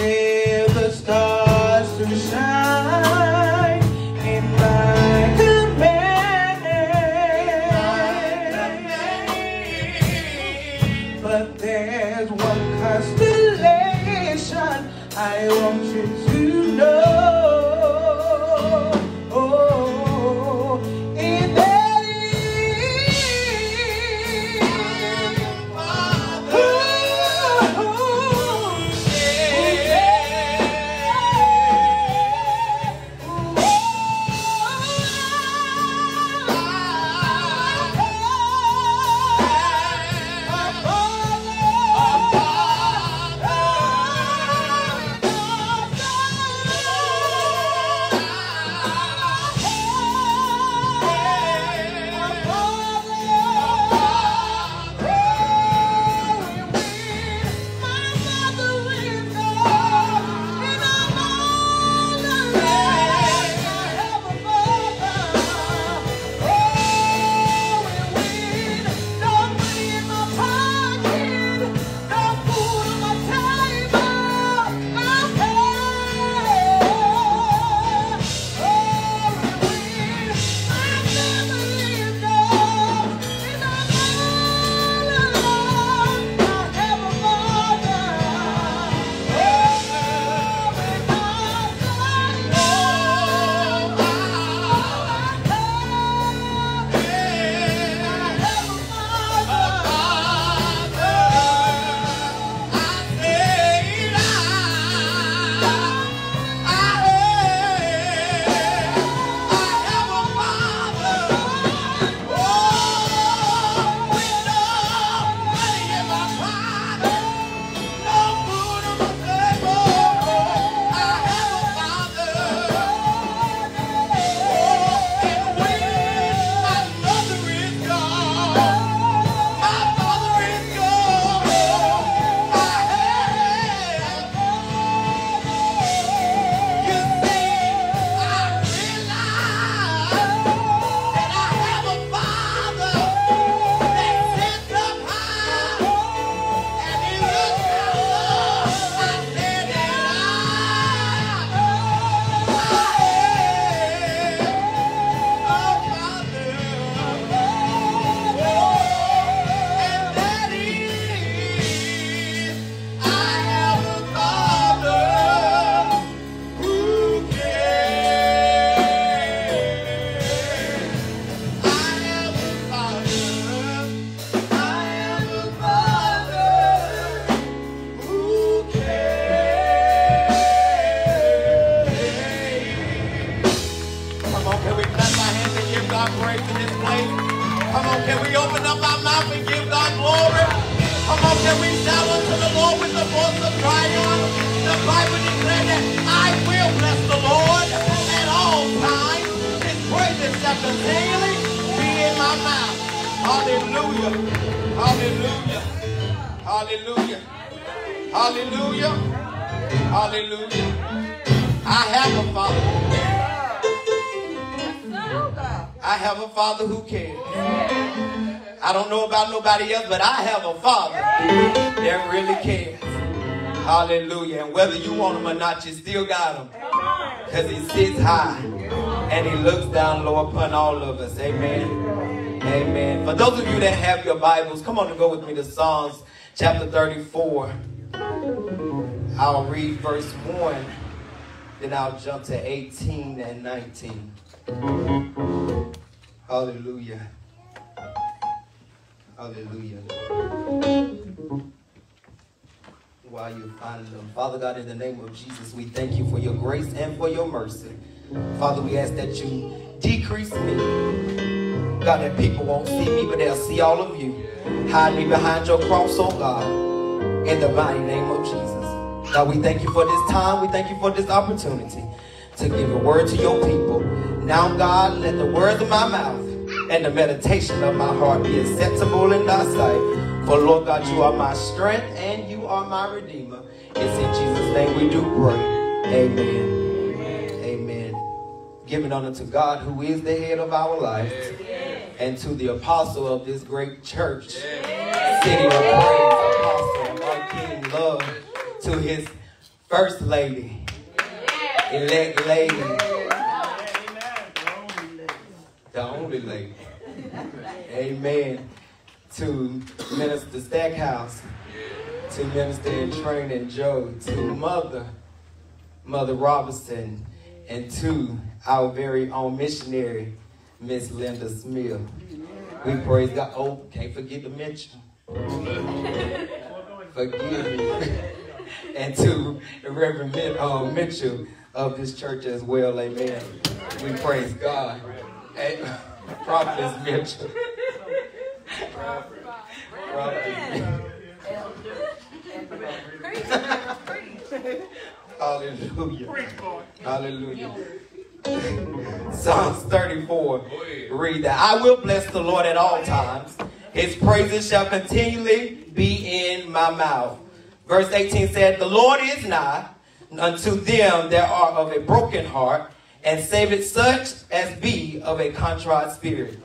not, you still got him. Because he sits high and he looks down low upon all of us. Amen. Amen. For those of you that have your Bibles, come on and go with me to Psalms chapter 34. I'll read verse 1, then I'll jump to 18 and 19. Hallelujah. Hallelujah. The name of Jesus, we thank you for your grace and for your mercy. Father, we ask that you decrease me. God, that people won't see me, but they'll see all of you. Hide me behind your cross, oh God, in the mighty name of Jesus. God, we thank you for this time. We thank you for this opportunity to give a word to your people. Now, God, let the words of my mouth and the meditation of my heart be acceptable in thy sight. For Lord God, you are my strength and you are my redeemer. It's in Jesus' name we do pray. Amen. Amen. Giving honor to God who is the head of our life and to the apostle of this great church, City of Praise, Apostle Martin Love, to his first lady, elect lady, the only lady. Amen. To Minister Stackhouse, to Minister in Training Joe, to Mother, Mother Robinson, and to our very own missionary, Miss Linda Smith. We praise God. Oh, can't forget to mention. Forgive me. and to the Reverend Min- uh, Mitchell of this church as well. Amen. We praise God. Hey, Prophetess Mitchell. Prophetess Hallelujah. Hallelujah. Psalms 34. Read that. I will bless the Lord at all times. His praises shall continually be in my mouth. Verse 18 said, The Lord is nigh unto them that are of a broken heart, and saveth such as be of a contrite spirit.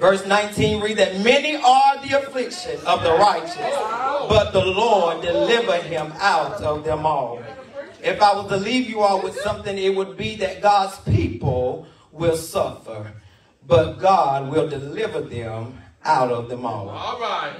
Verse 19 read that many are the affliction of the righteous, but the Lord deliver him out of them all. If I was to leave you all with something, it would be that God's people will suffer, but God will deliver them out of them all. All right.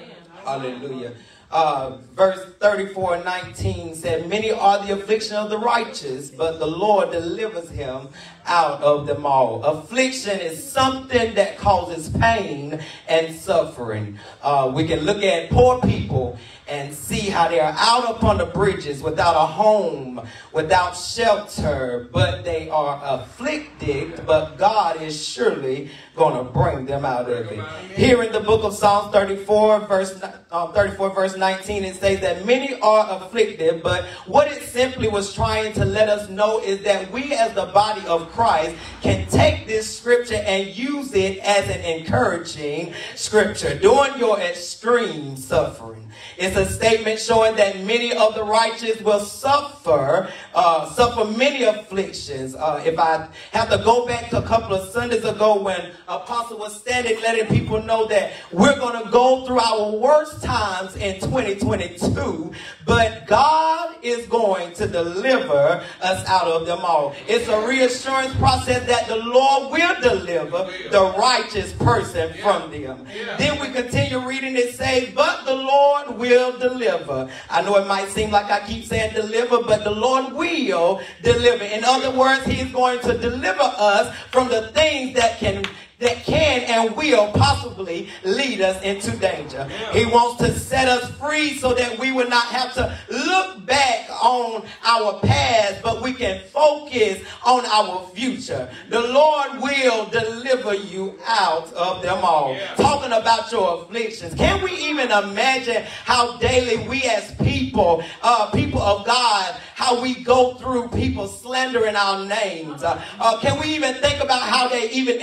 Hallelujah. Uh, verse 34 and 19 said, Many are the affliction of the righteous, but the Lord delivers him out of them all. Affliction is something that causes pain and suffering. Uh, we can look at poor people and see how they are out upon the bridges without a home, without shelter, but they are afflicted, but God is surely going to bring them out of it. Here in the book of Psalms 34, verse uh, 34, verse 19, it says that many are afflicted, but what it simply was trying to let us know is that we as the body of Christ can take this scripture and use it as an encouraging scripture during your extreme suffering. It's a statement showing that many of the righteous will suffer, uh, suffer many afflictions. Uh, if I have to go back to a couple of Sundays ago when Apostle was standing letting people know that we're going to go through our worst times in 2022, but God is going to deliver us out of them all. It's a reassurance process that the Lord will deliver the righteous person from them. Then we continue reading it says, but the Lord will deliver. I know it might seem like I keep saying deliver, but the Lord will deliver. In other words, he's going to deliver us from the things that can that can and will possibly lead us into danger. He wants to set us free so that we will not have to look back on our past, but we can focus on our future. The Lord will deliver you out of them all. Yeah. Talking about your afflictions. Can we even imagine how daily we as people, uh, people of God, how we go through people slandering our names? Uh, uh, can we even think about how they even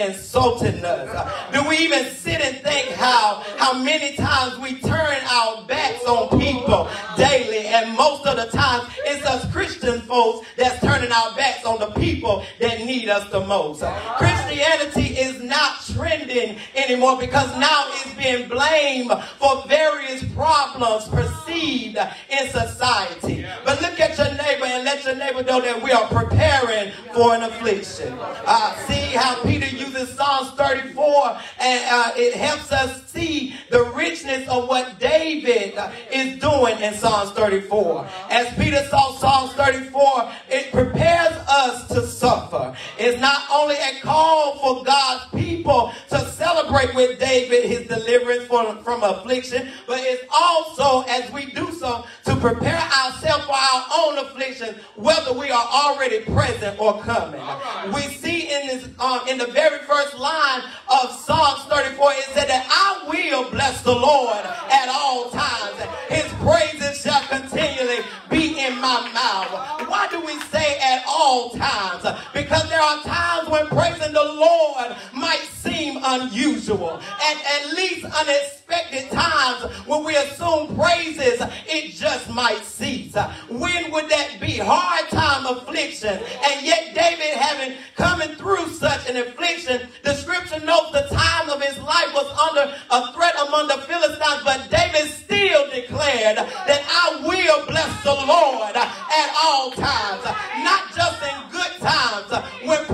us? Do we even sit and think how, how many times we turn our backs on people daily and most of the time it's us Christian folks that's turning our backs on the people that need us the most. Christianity is not trending anymore because now it's being blamed for various problems perceived in society. But look at your neighbor and let your neighbor know that we are preparing for an affliction. Uh, see how Peter uses Psalms 34 and uh, it helps us see the richness of what David uh, is doing in Psalms 34. As Peter saw Psalms 34, it prepares us to suffer. It's not only a call for God's people to celebrate with David his deliverance from, from affliction, but it's also, as we do so, to prepare ourselves for our own affliction, whether we are already present or coming. Right. We see in this um, in the very first line of Psalms 34, it said that I will bless the Lord at all times. His praises shall continually be in my mouth. Why do we say at all times? Because there are times when praising the Lord might seem unusual and at least unexpected times when we assume praises, it just might cease. When would that be? Hard time affliction. And yet David having coming through such an affliction, the scripture notes the time of his life was under a threat among the Philistines, but David still declared that I will bless the Lord at all times. Not just in good times when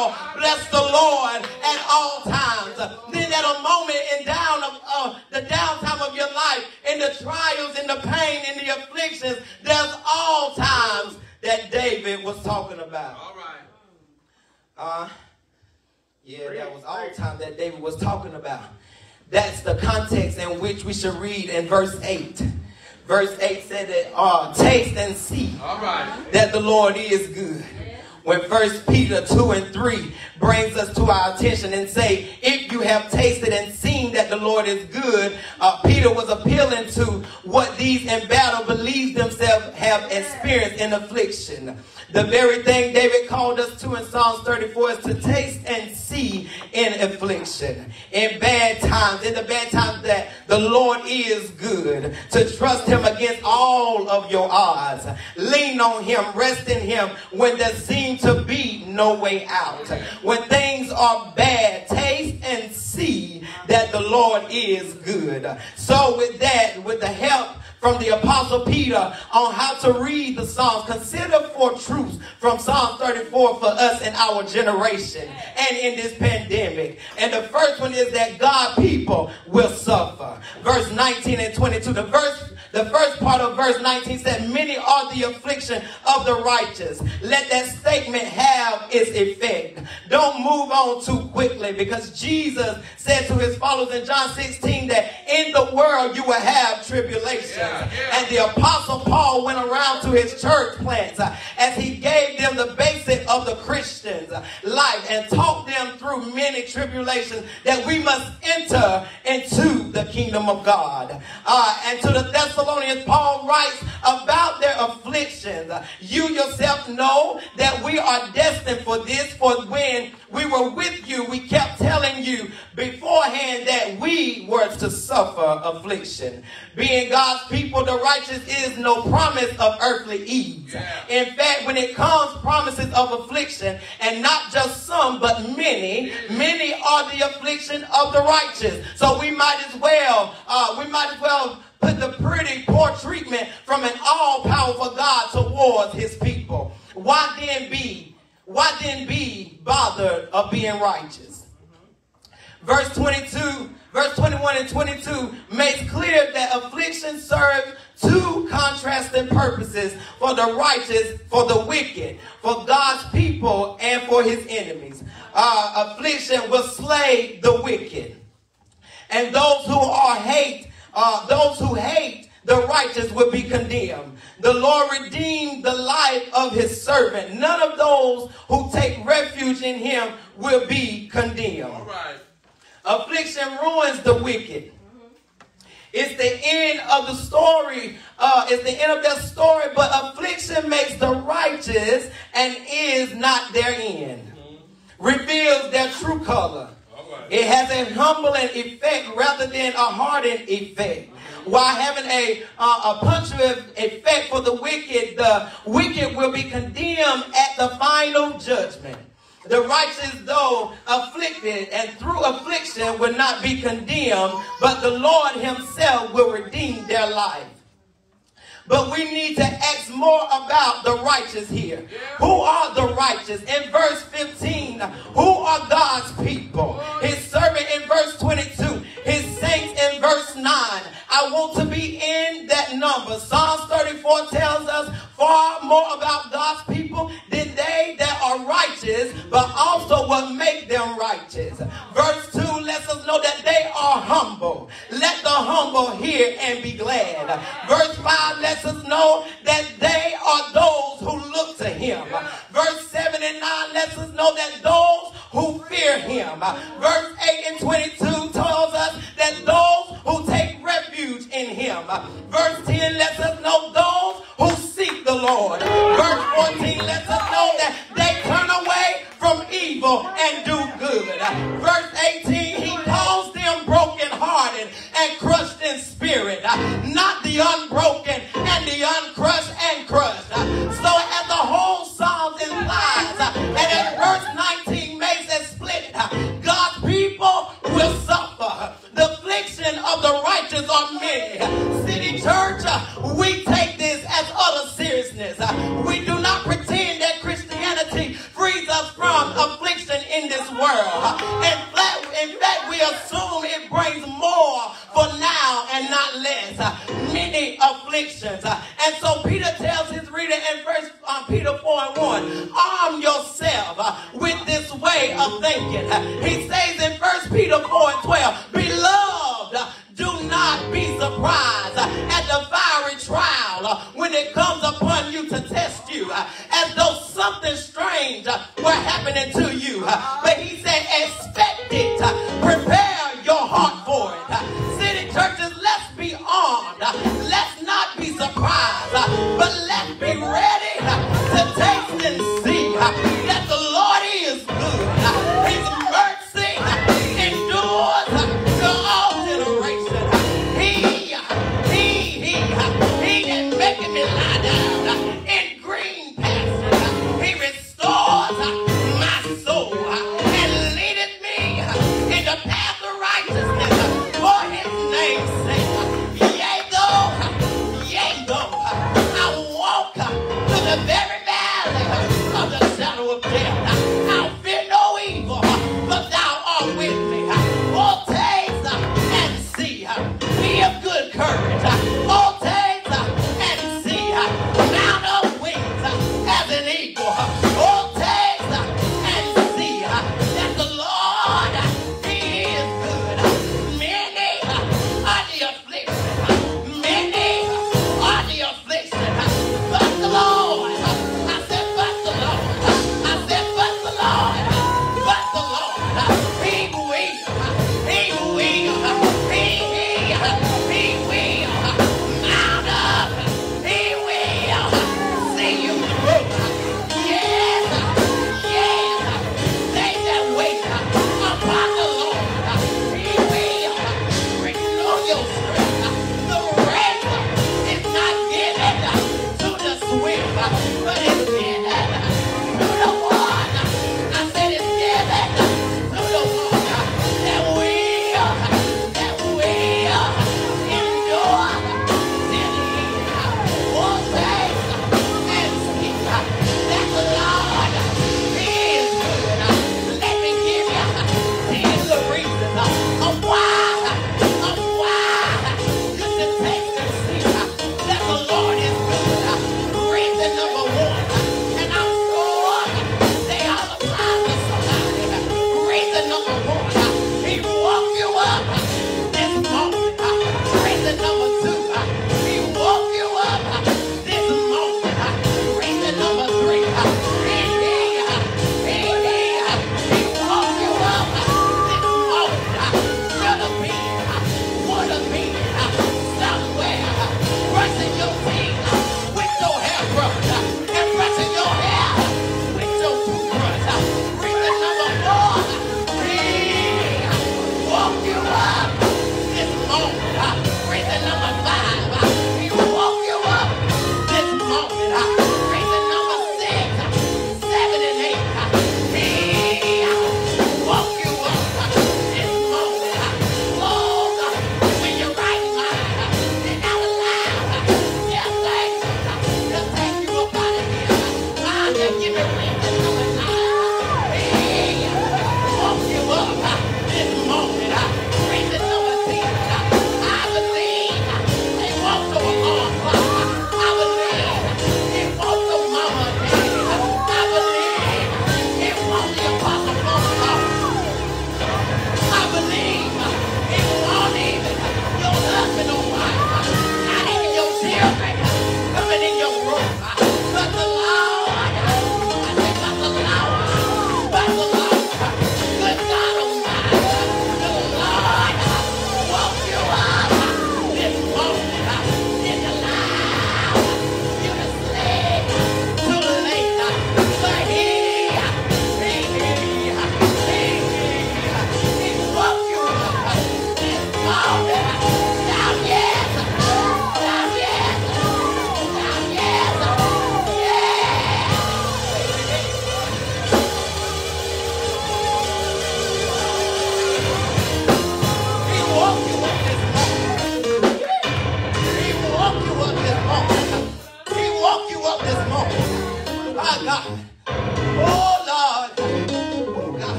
Will bless the Lord at all times. Then at a moment in down of uh, the downtime of your life, in the trials, in the pain, in the afflictions, there's all times that David was talking about. All right. Uh, yeah, that was all time that David was talking about. That's the context in which we should read in verse 8. Verse 8 said that, uh, taste and see that the Lord is good when First Peter 2 and 3 brings us to our attention and say, if you have tasted and seen that the Lord is good, uh, Peter was appealing to what these in battle believe themselves have experienced in affliction. The very thing David called us to in Psalms 34 is to taste and see in affliction, in bad times, in the bad times that the Lord is good, to trust him against all of your odds. Lean on him, rest in him when there seems to be no way out. When things are bad, taste and see that the Lord is good. So with that, with the help from the Apostle Peter on how to read the Psalms. Consider four truths from Psalm 34 for us in our generation and in this pandemic. And the first one is that God people will suffer. Verse 19 and 22. The verse the first part of verse 19 said, Many are the affliction of the righteous. Let that statement have its effect. Don't move on too quickly because Jesus said to his followers in John 16 that in the world you will have tribulation. Yeah, yeah. And the apostle Paul went around to his church plants uh, as he gave them the basic of the Christian's uh, life and taught them through many tribulations that we must enter into the kingdom of God. Uh, and to the Thessalonians Thessalonians, Paul writes about their afflictions. You yourself know that we are destined for this, for when we were with you, we kept telling you beforehand that we were to suffer affliction. Being God's people, the righteous is no promise of earthly ease. In fact, when it comes promises of affliction, and not just some, but many, many are the affliction of the righteous. So we might as well, uh, we might as well put the pretty poor treatment from an all-powerful God towards his people. Why then be, why then be bothered of being righteous? verse 22, verse 21 and 22 makes clear that affliction serves two contrasting purposes for the righteous, for the wicked, for God's people, and for his enemies. Uh, affliction will slay the wicked. And those who are hate, uh, those who hate the righteous will be condemned. The Lord redeemed the life of his servant. None of those who take refuge in him will be condemned. All right. Affliction ruins the wicked. It's the end of the story. Uh, it's the end of their story, but affliction makes the righteous and is not their end. Reveals their true color. It has a humbling effect rather than a hardened effect. While having a, uh, a punctuative effect for the wicked, the wicked will be condemned at the final judgment. The righteous, though afflicted and through affliction, will not be condemned, but the Lord Himself will redeem their life. But we need to ask more about the righteous here. Who are the righteous? In verse 15, who are God's people? To be in that number. Psalms 34 tells us far more about God's people than they that are righteous, but also what make them righteous. Verse 2 lets us know that they are humble. Let the humble hear and be glad. Verse 5 lets us know that they are those who look to him. Verse 7 and 9 lets us know that those who fear him. Verse 8 and 22 tells us that those Verse 10 lets us know those who seek the Lord. Verse 14 lets us know that they turn away from evil and do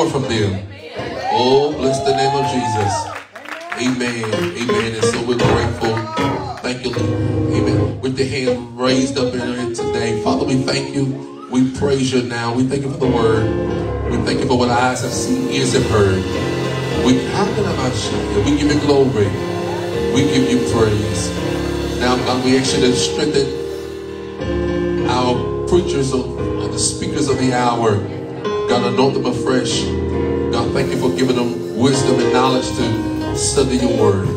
more from them. Oh, bless the name of Jesus. Amen. Amen. And so we're grateful. Thank you, Lord. Amen. With the hand raised up in here today. Father, we thank you. We praise you now. We thank you for the word. We thank you for what eyes have seen, ears have heard. We? We give you glory. We give you praise. Now, God, we ask you to strengthen our preachers or the speakers of the hour. God, anoint them afresh. God, thank you for giving them wisdom and knowledge to study your word.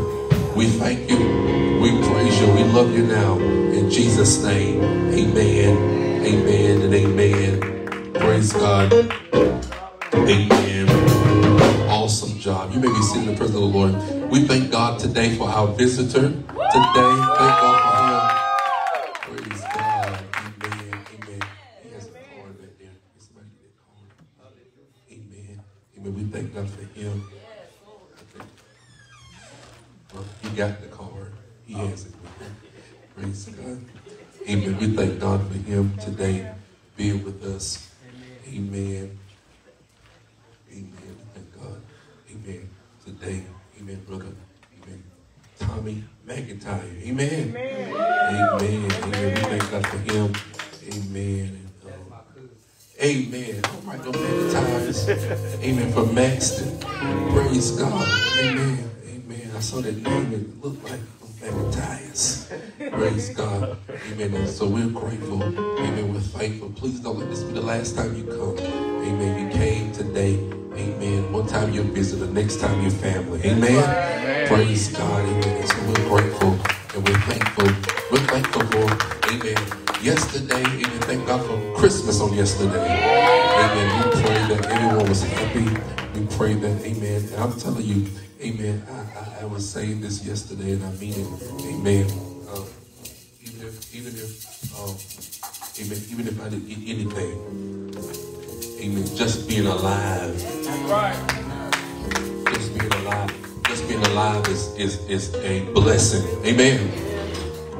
We thank you. We praise you. We love you now. In Jesus' name, amen, amen, and amen. Praise God. Amen. Awesome job. You may be sitting in the presence of the Lord. We thank God today for our visitor Praise God. Amen. We thank God for him today being with us. Amen. Amen. Thank God. Amen. Today. Amen, brother. Amen. Tommy McIntyre. Amen. Amen. Amen. We thank God for him. Amen. And, um, amen. All right, no McIntyres. Amen. From Maxton. Praise God. Amen. Amen. I saw that name. It looked like. Praise God. Amen. And so we're grateful. Amen. We're thankful. Please don't let this be the last time you come. Amen. You came today. Amen. One time you're The next time you're family. Amen. Praise God. Amen. And so we're grateful and we're thankful. We're thankful for, amen, yesterday. Amen. Thank God for Christmas on yesterday. Amen. We pray that everyone was happy. We pray that, amen. And I'm telling you, amen, I, I, I was saying this yesterday and I mean it. Amen. Didn't eat anything, amen, just being alive. Right. Just being alive. Just being alive is, is, is a blessing. Amen.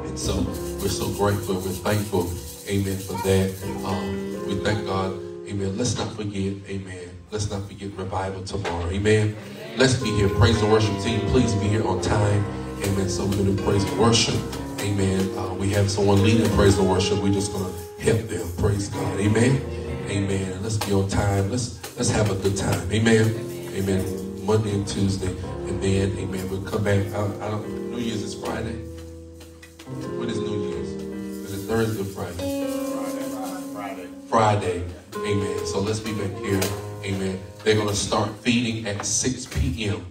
And so we're so grateful. We're thankful. Amen for that. Um, we thank God. Amen. Let's not forget. Amen. Let's not forget revival tomorrow. Amen. Let's be here. Praise and worship team. Please be here on time. Amen. So we're going to praise and worship. Amen. Uh, we have someone leading praise and worship. We're just going to help them. Praise God. Amen. Amen. Let's be on time. Let's let's have a good time. Amen. Amen. Monday and Tuesday, and then Amen. We'll come back. I, I don't. New Year's is Friday. What is New Year's? Is it Thursday or Friday? Friday. Friday. Amen. So let's be back here. Amen. They're going to start feeding at 6 p.m.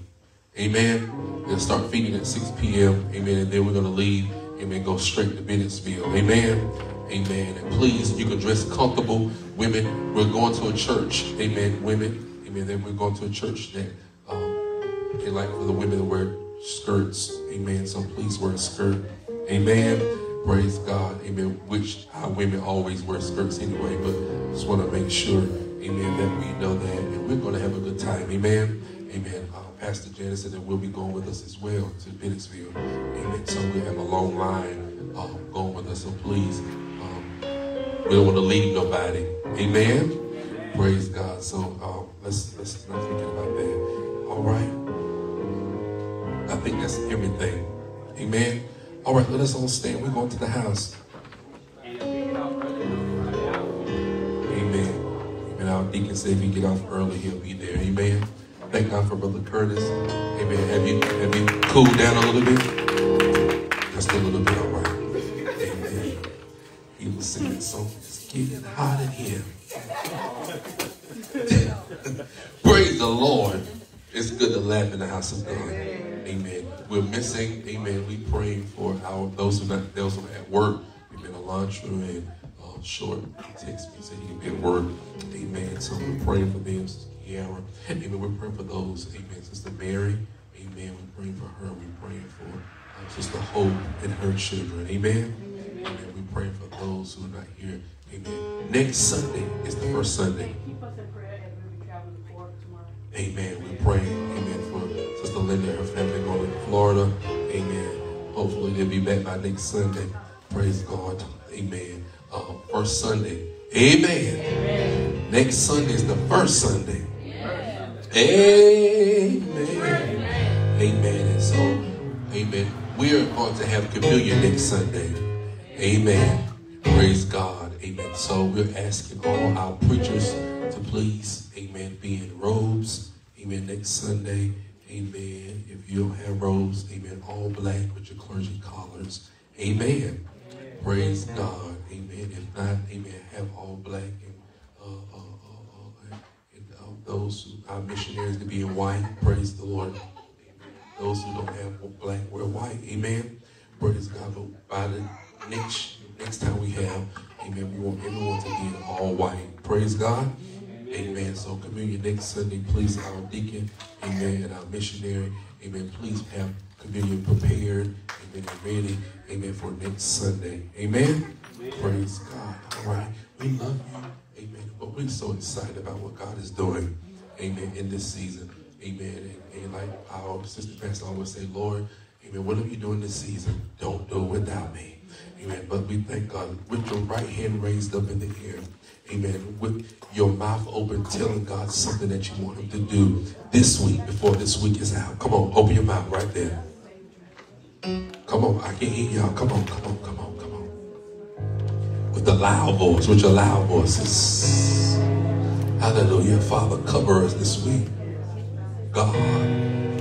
Amen. They'll start feeding at 6 p.m. Amen. And then we're going to leave. Amen. Go straight to Bennettsville. Amen. Amen. And please, you can dress comfortable. Women, we're going to a church. Amen. Women. Amen. Then we're going to a church that um, they like for the women to wear skirts. Amen. So please wear a skirt. Amen. Praise God. Amen. Which our women always wear skirts anyway, but just want to make sure, amen, that we know that. And we're going to have a good time. Amen. Amen. Uh, Pastor Janice said that we'll be going with us as well to Bennettsville. Amen. So we have a long line um, going with us. So please, we don't want to leave nobody. Amen. Praise God. So um, let's let's not forget about that. All right. I think that's everything. Amen. All right, let us all stand. We're going to the house. Amen. And our deacon said if he get off early, he'll be there. Amen. Thank God for Brother Curtis. Amen. Have you have you cooled down a little bit? Just a little bit, all right. He was singing so it's getting hot in here. Praise the Lord. It's good to laugh in the house of God. Amen. We're missing, amen. We praying for our those who not those who are at work. Amen. Alontra and uh, Short he texted me said he can at work. Amen. So we're praying for them, Sister Kiara. Amen. We're praying for those. Amen. Sister Mary. Amen. We're praying for her. We're praying for uh, Sister Hope and her children. Amen. Amen. We're praying for those who are not here. Amen. Next Sunday is the first Sunday. Keep us in prayer as we to Florida tomorrow. Amen. We're praying, amen, for Sister Linda and her family going to Florida. Amen. Hopefully they'll be back by next Sunday. Praise God. Amen. Uh, first Sunday. Amen. Next Sunday is the first Sunday. Amen. Amen. And so, amen. We are going to have communion next Sunday. Amen. Praise God. Amen. So we're asking all our preachers to please, amen, be in robes. Amen. Next Sunday. Amen. If you don't have robes, amen, all black with your clergy collars. Amen. Praise God. Amen. If not, amen, have all black and uh, uh, uh, uh, and uh, those who, our missionaries to be in white. Praise the Lord. Amen. Those who don't have black wear white. Amen. Praise God. By the next next time we have, amen, we want everyone to be all white. Praise God. Amen. So communion next Sunday, please, our deacon, amen, and our missionary, amen, please have communion prepared, amen, and ready, amen, for next Sunday. Amen. Praise God. All right. We love you. Amen. But we're so excited about what God is doing. Amen. In this season. Amen. And, and like our sister pastor always say, Lord, amen, whatever you do in this season, don't do it without me. Amen. But we thank God with your right hand raised up in the air. Amen. With your mouth open, telling God something that you want him to do this week before this week is out. Come on, open your mouth right there. Come on, I can hear y'all. Come on, come on, come on, come on. With the loud voice, with your loud voices. Hallelujah. Father, cover us this week. God,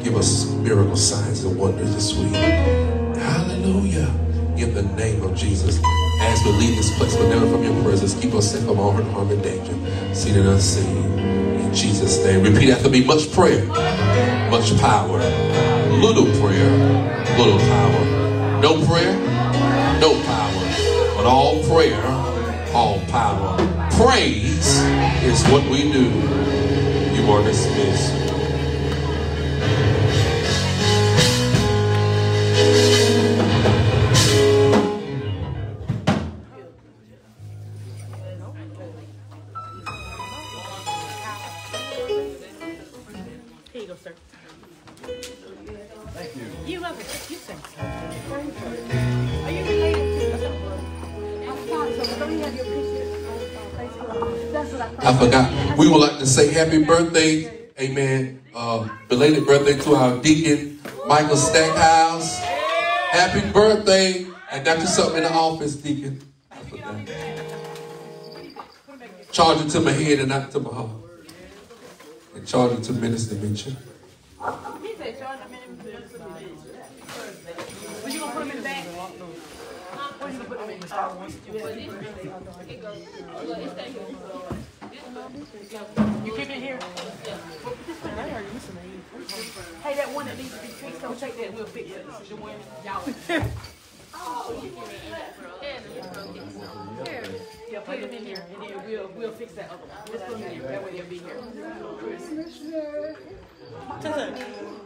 give us miracle signs and wonders this week. Hallelujah. In the name of Jesus. As we leave this place, but never from your presence, keep us safe from all hurt, harm, and danger, seen and unseen. In Jesus' name. Repeat after me much prayer, much power. Little prayer, little power. No prayer, no power. But all prayer, all power. Praise is what we do. You are dismissed. Happy birthday, amen. Uh, belated birthday to our deacon, Michael Stackhouse. Happy birthday. And got you something in the office, deacon. I. Charge it to my head and not to my heart. And charge it to Minister Mitchell. Where you gonna put them in the bag? Where you gonna put them in? You keep it here? Hey, that one that needs to be fixed, don't take that, we'll fix it. The one, y'all. Yeah, put them in here, and then we'll, we'll fix that other one. Just put them in here, that way they'll be here.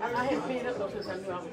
I had it up since I knew I was.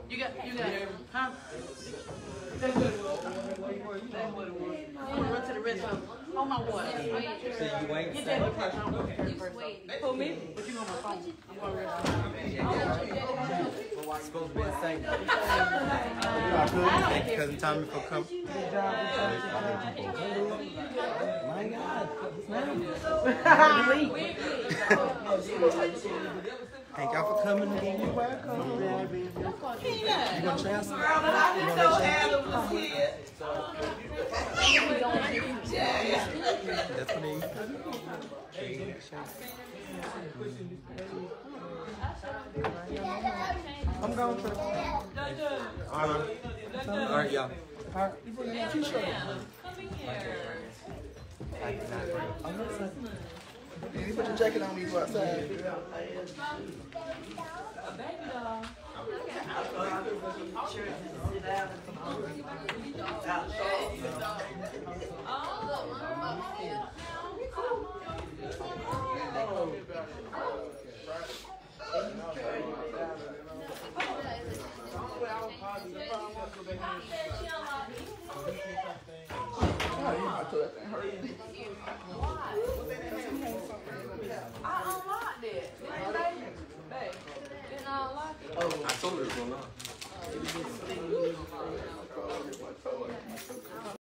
You got, you got, huh? That's what it was. That's what it was. I'm gonna run to the restroom. Oh, my water. So you ain't Get that first. I'm looking at first. Who, me? But you on my phone. I'm going to restroom. supposed to be the same. Thank you, cousin Tommy, for coming. My God. Thank y'all for coming again. You're welcome. You gonna try some? You gonna try? That's what they I'm going to. All right. All right, y'all. All right, you put in a t-shirt. Yeah, you put your jacket on when oh, oh, you go outside. Oh. I told her it was going on.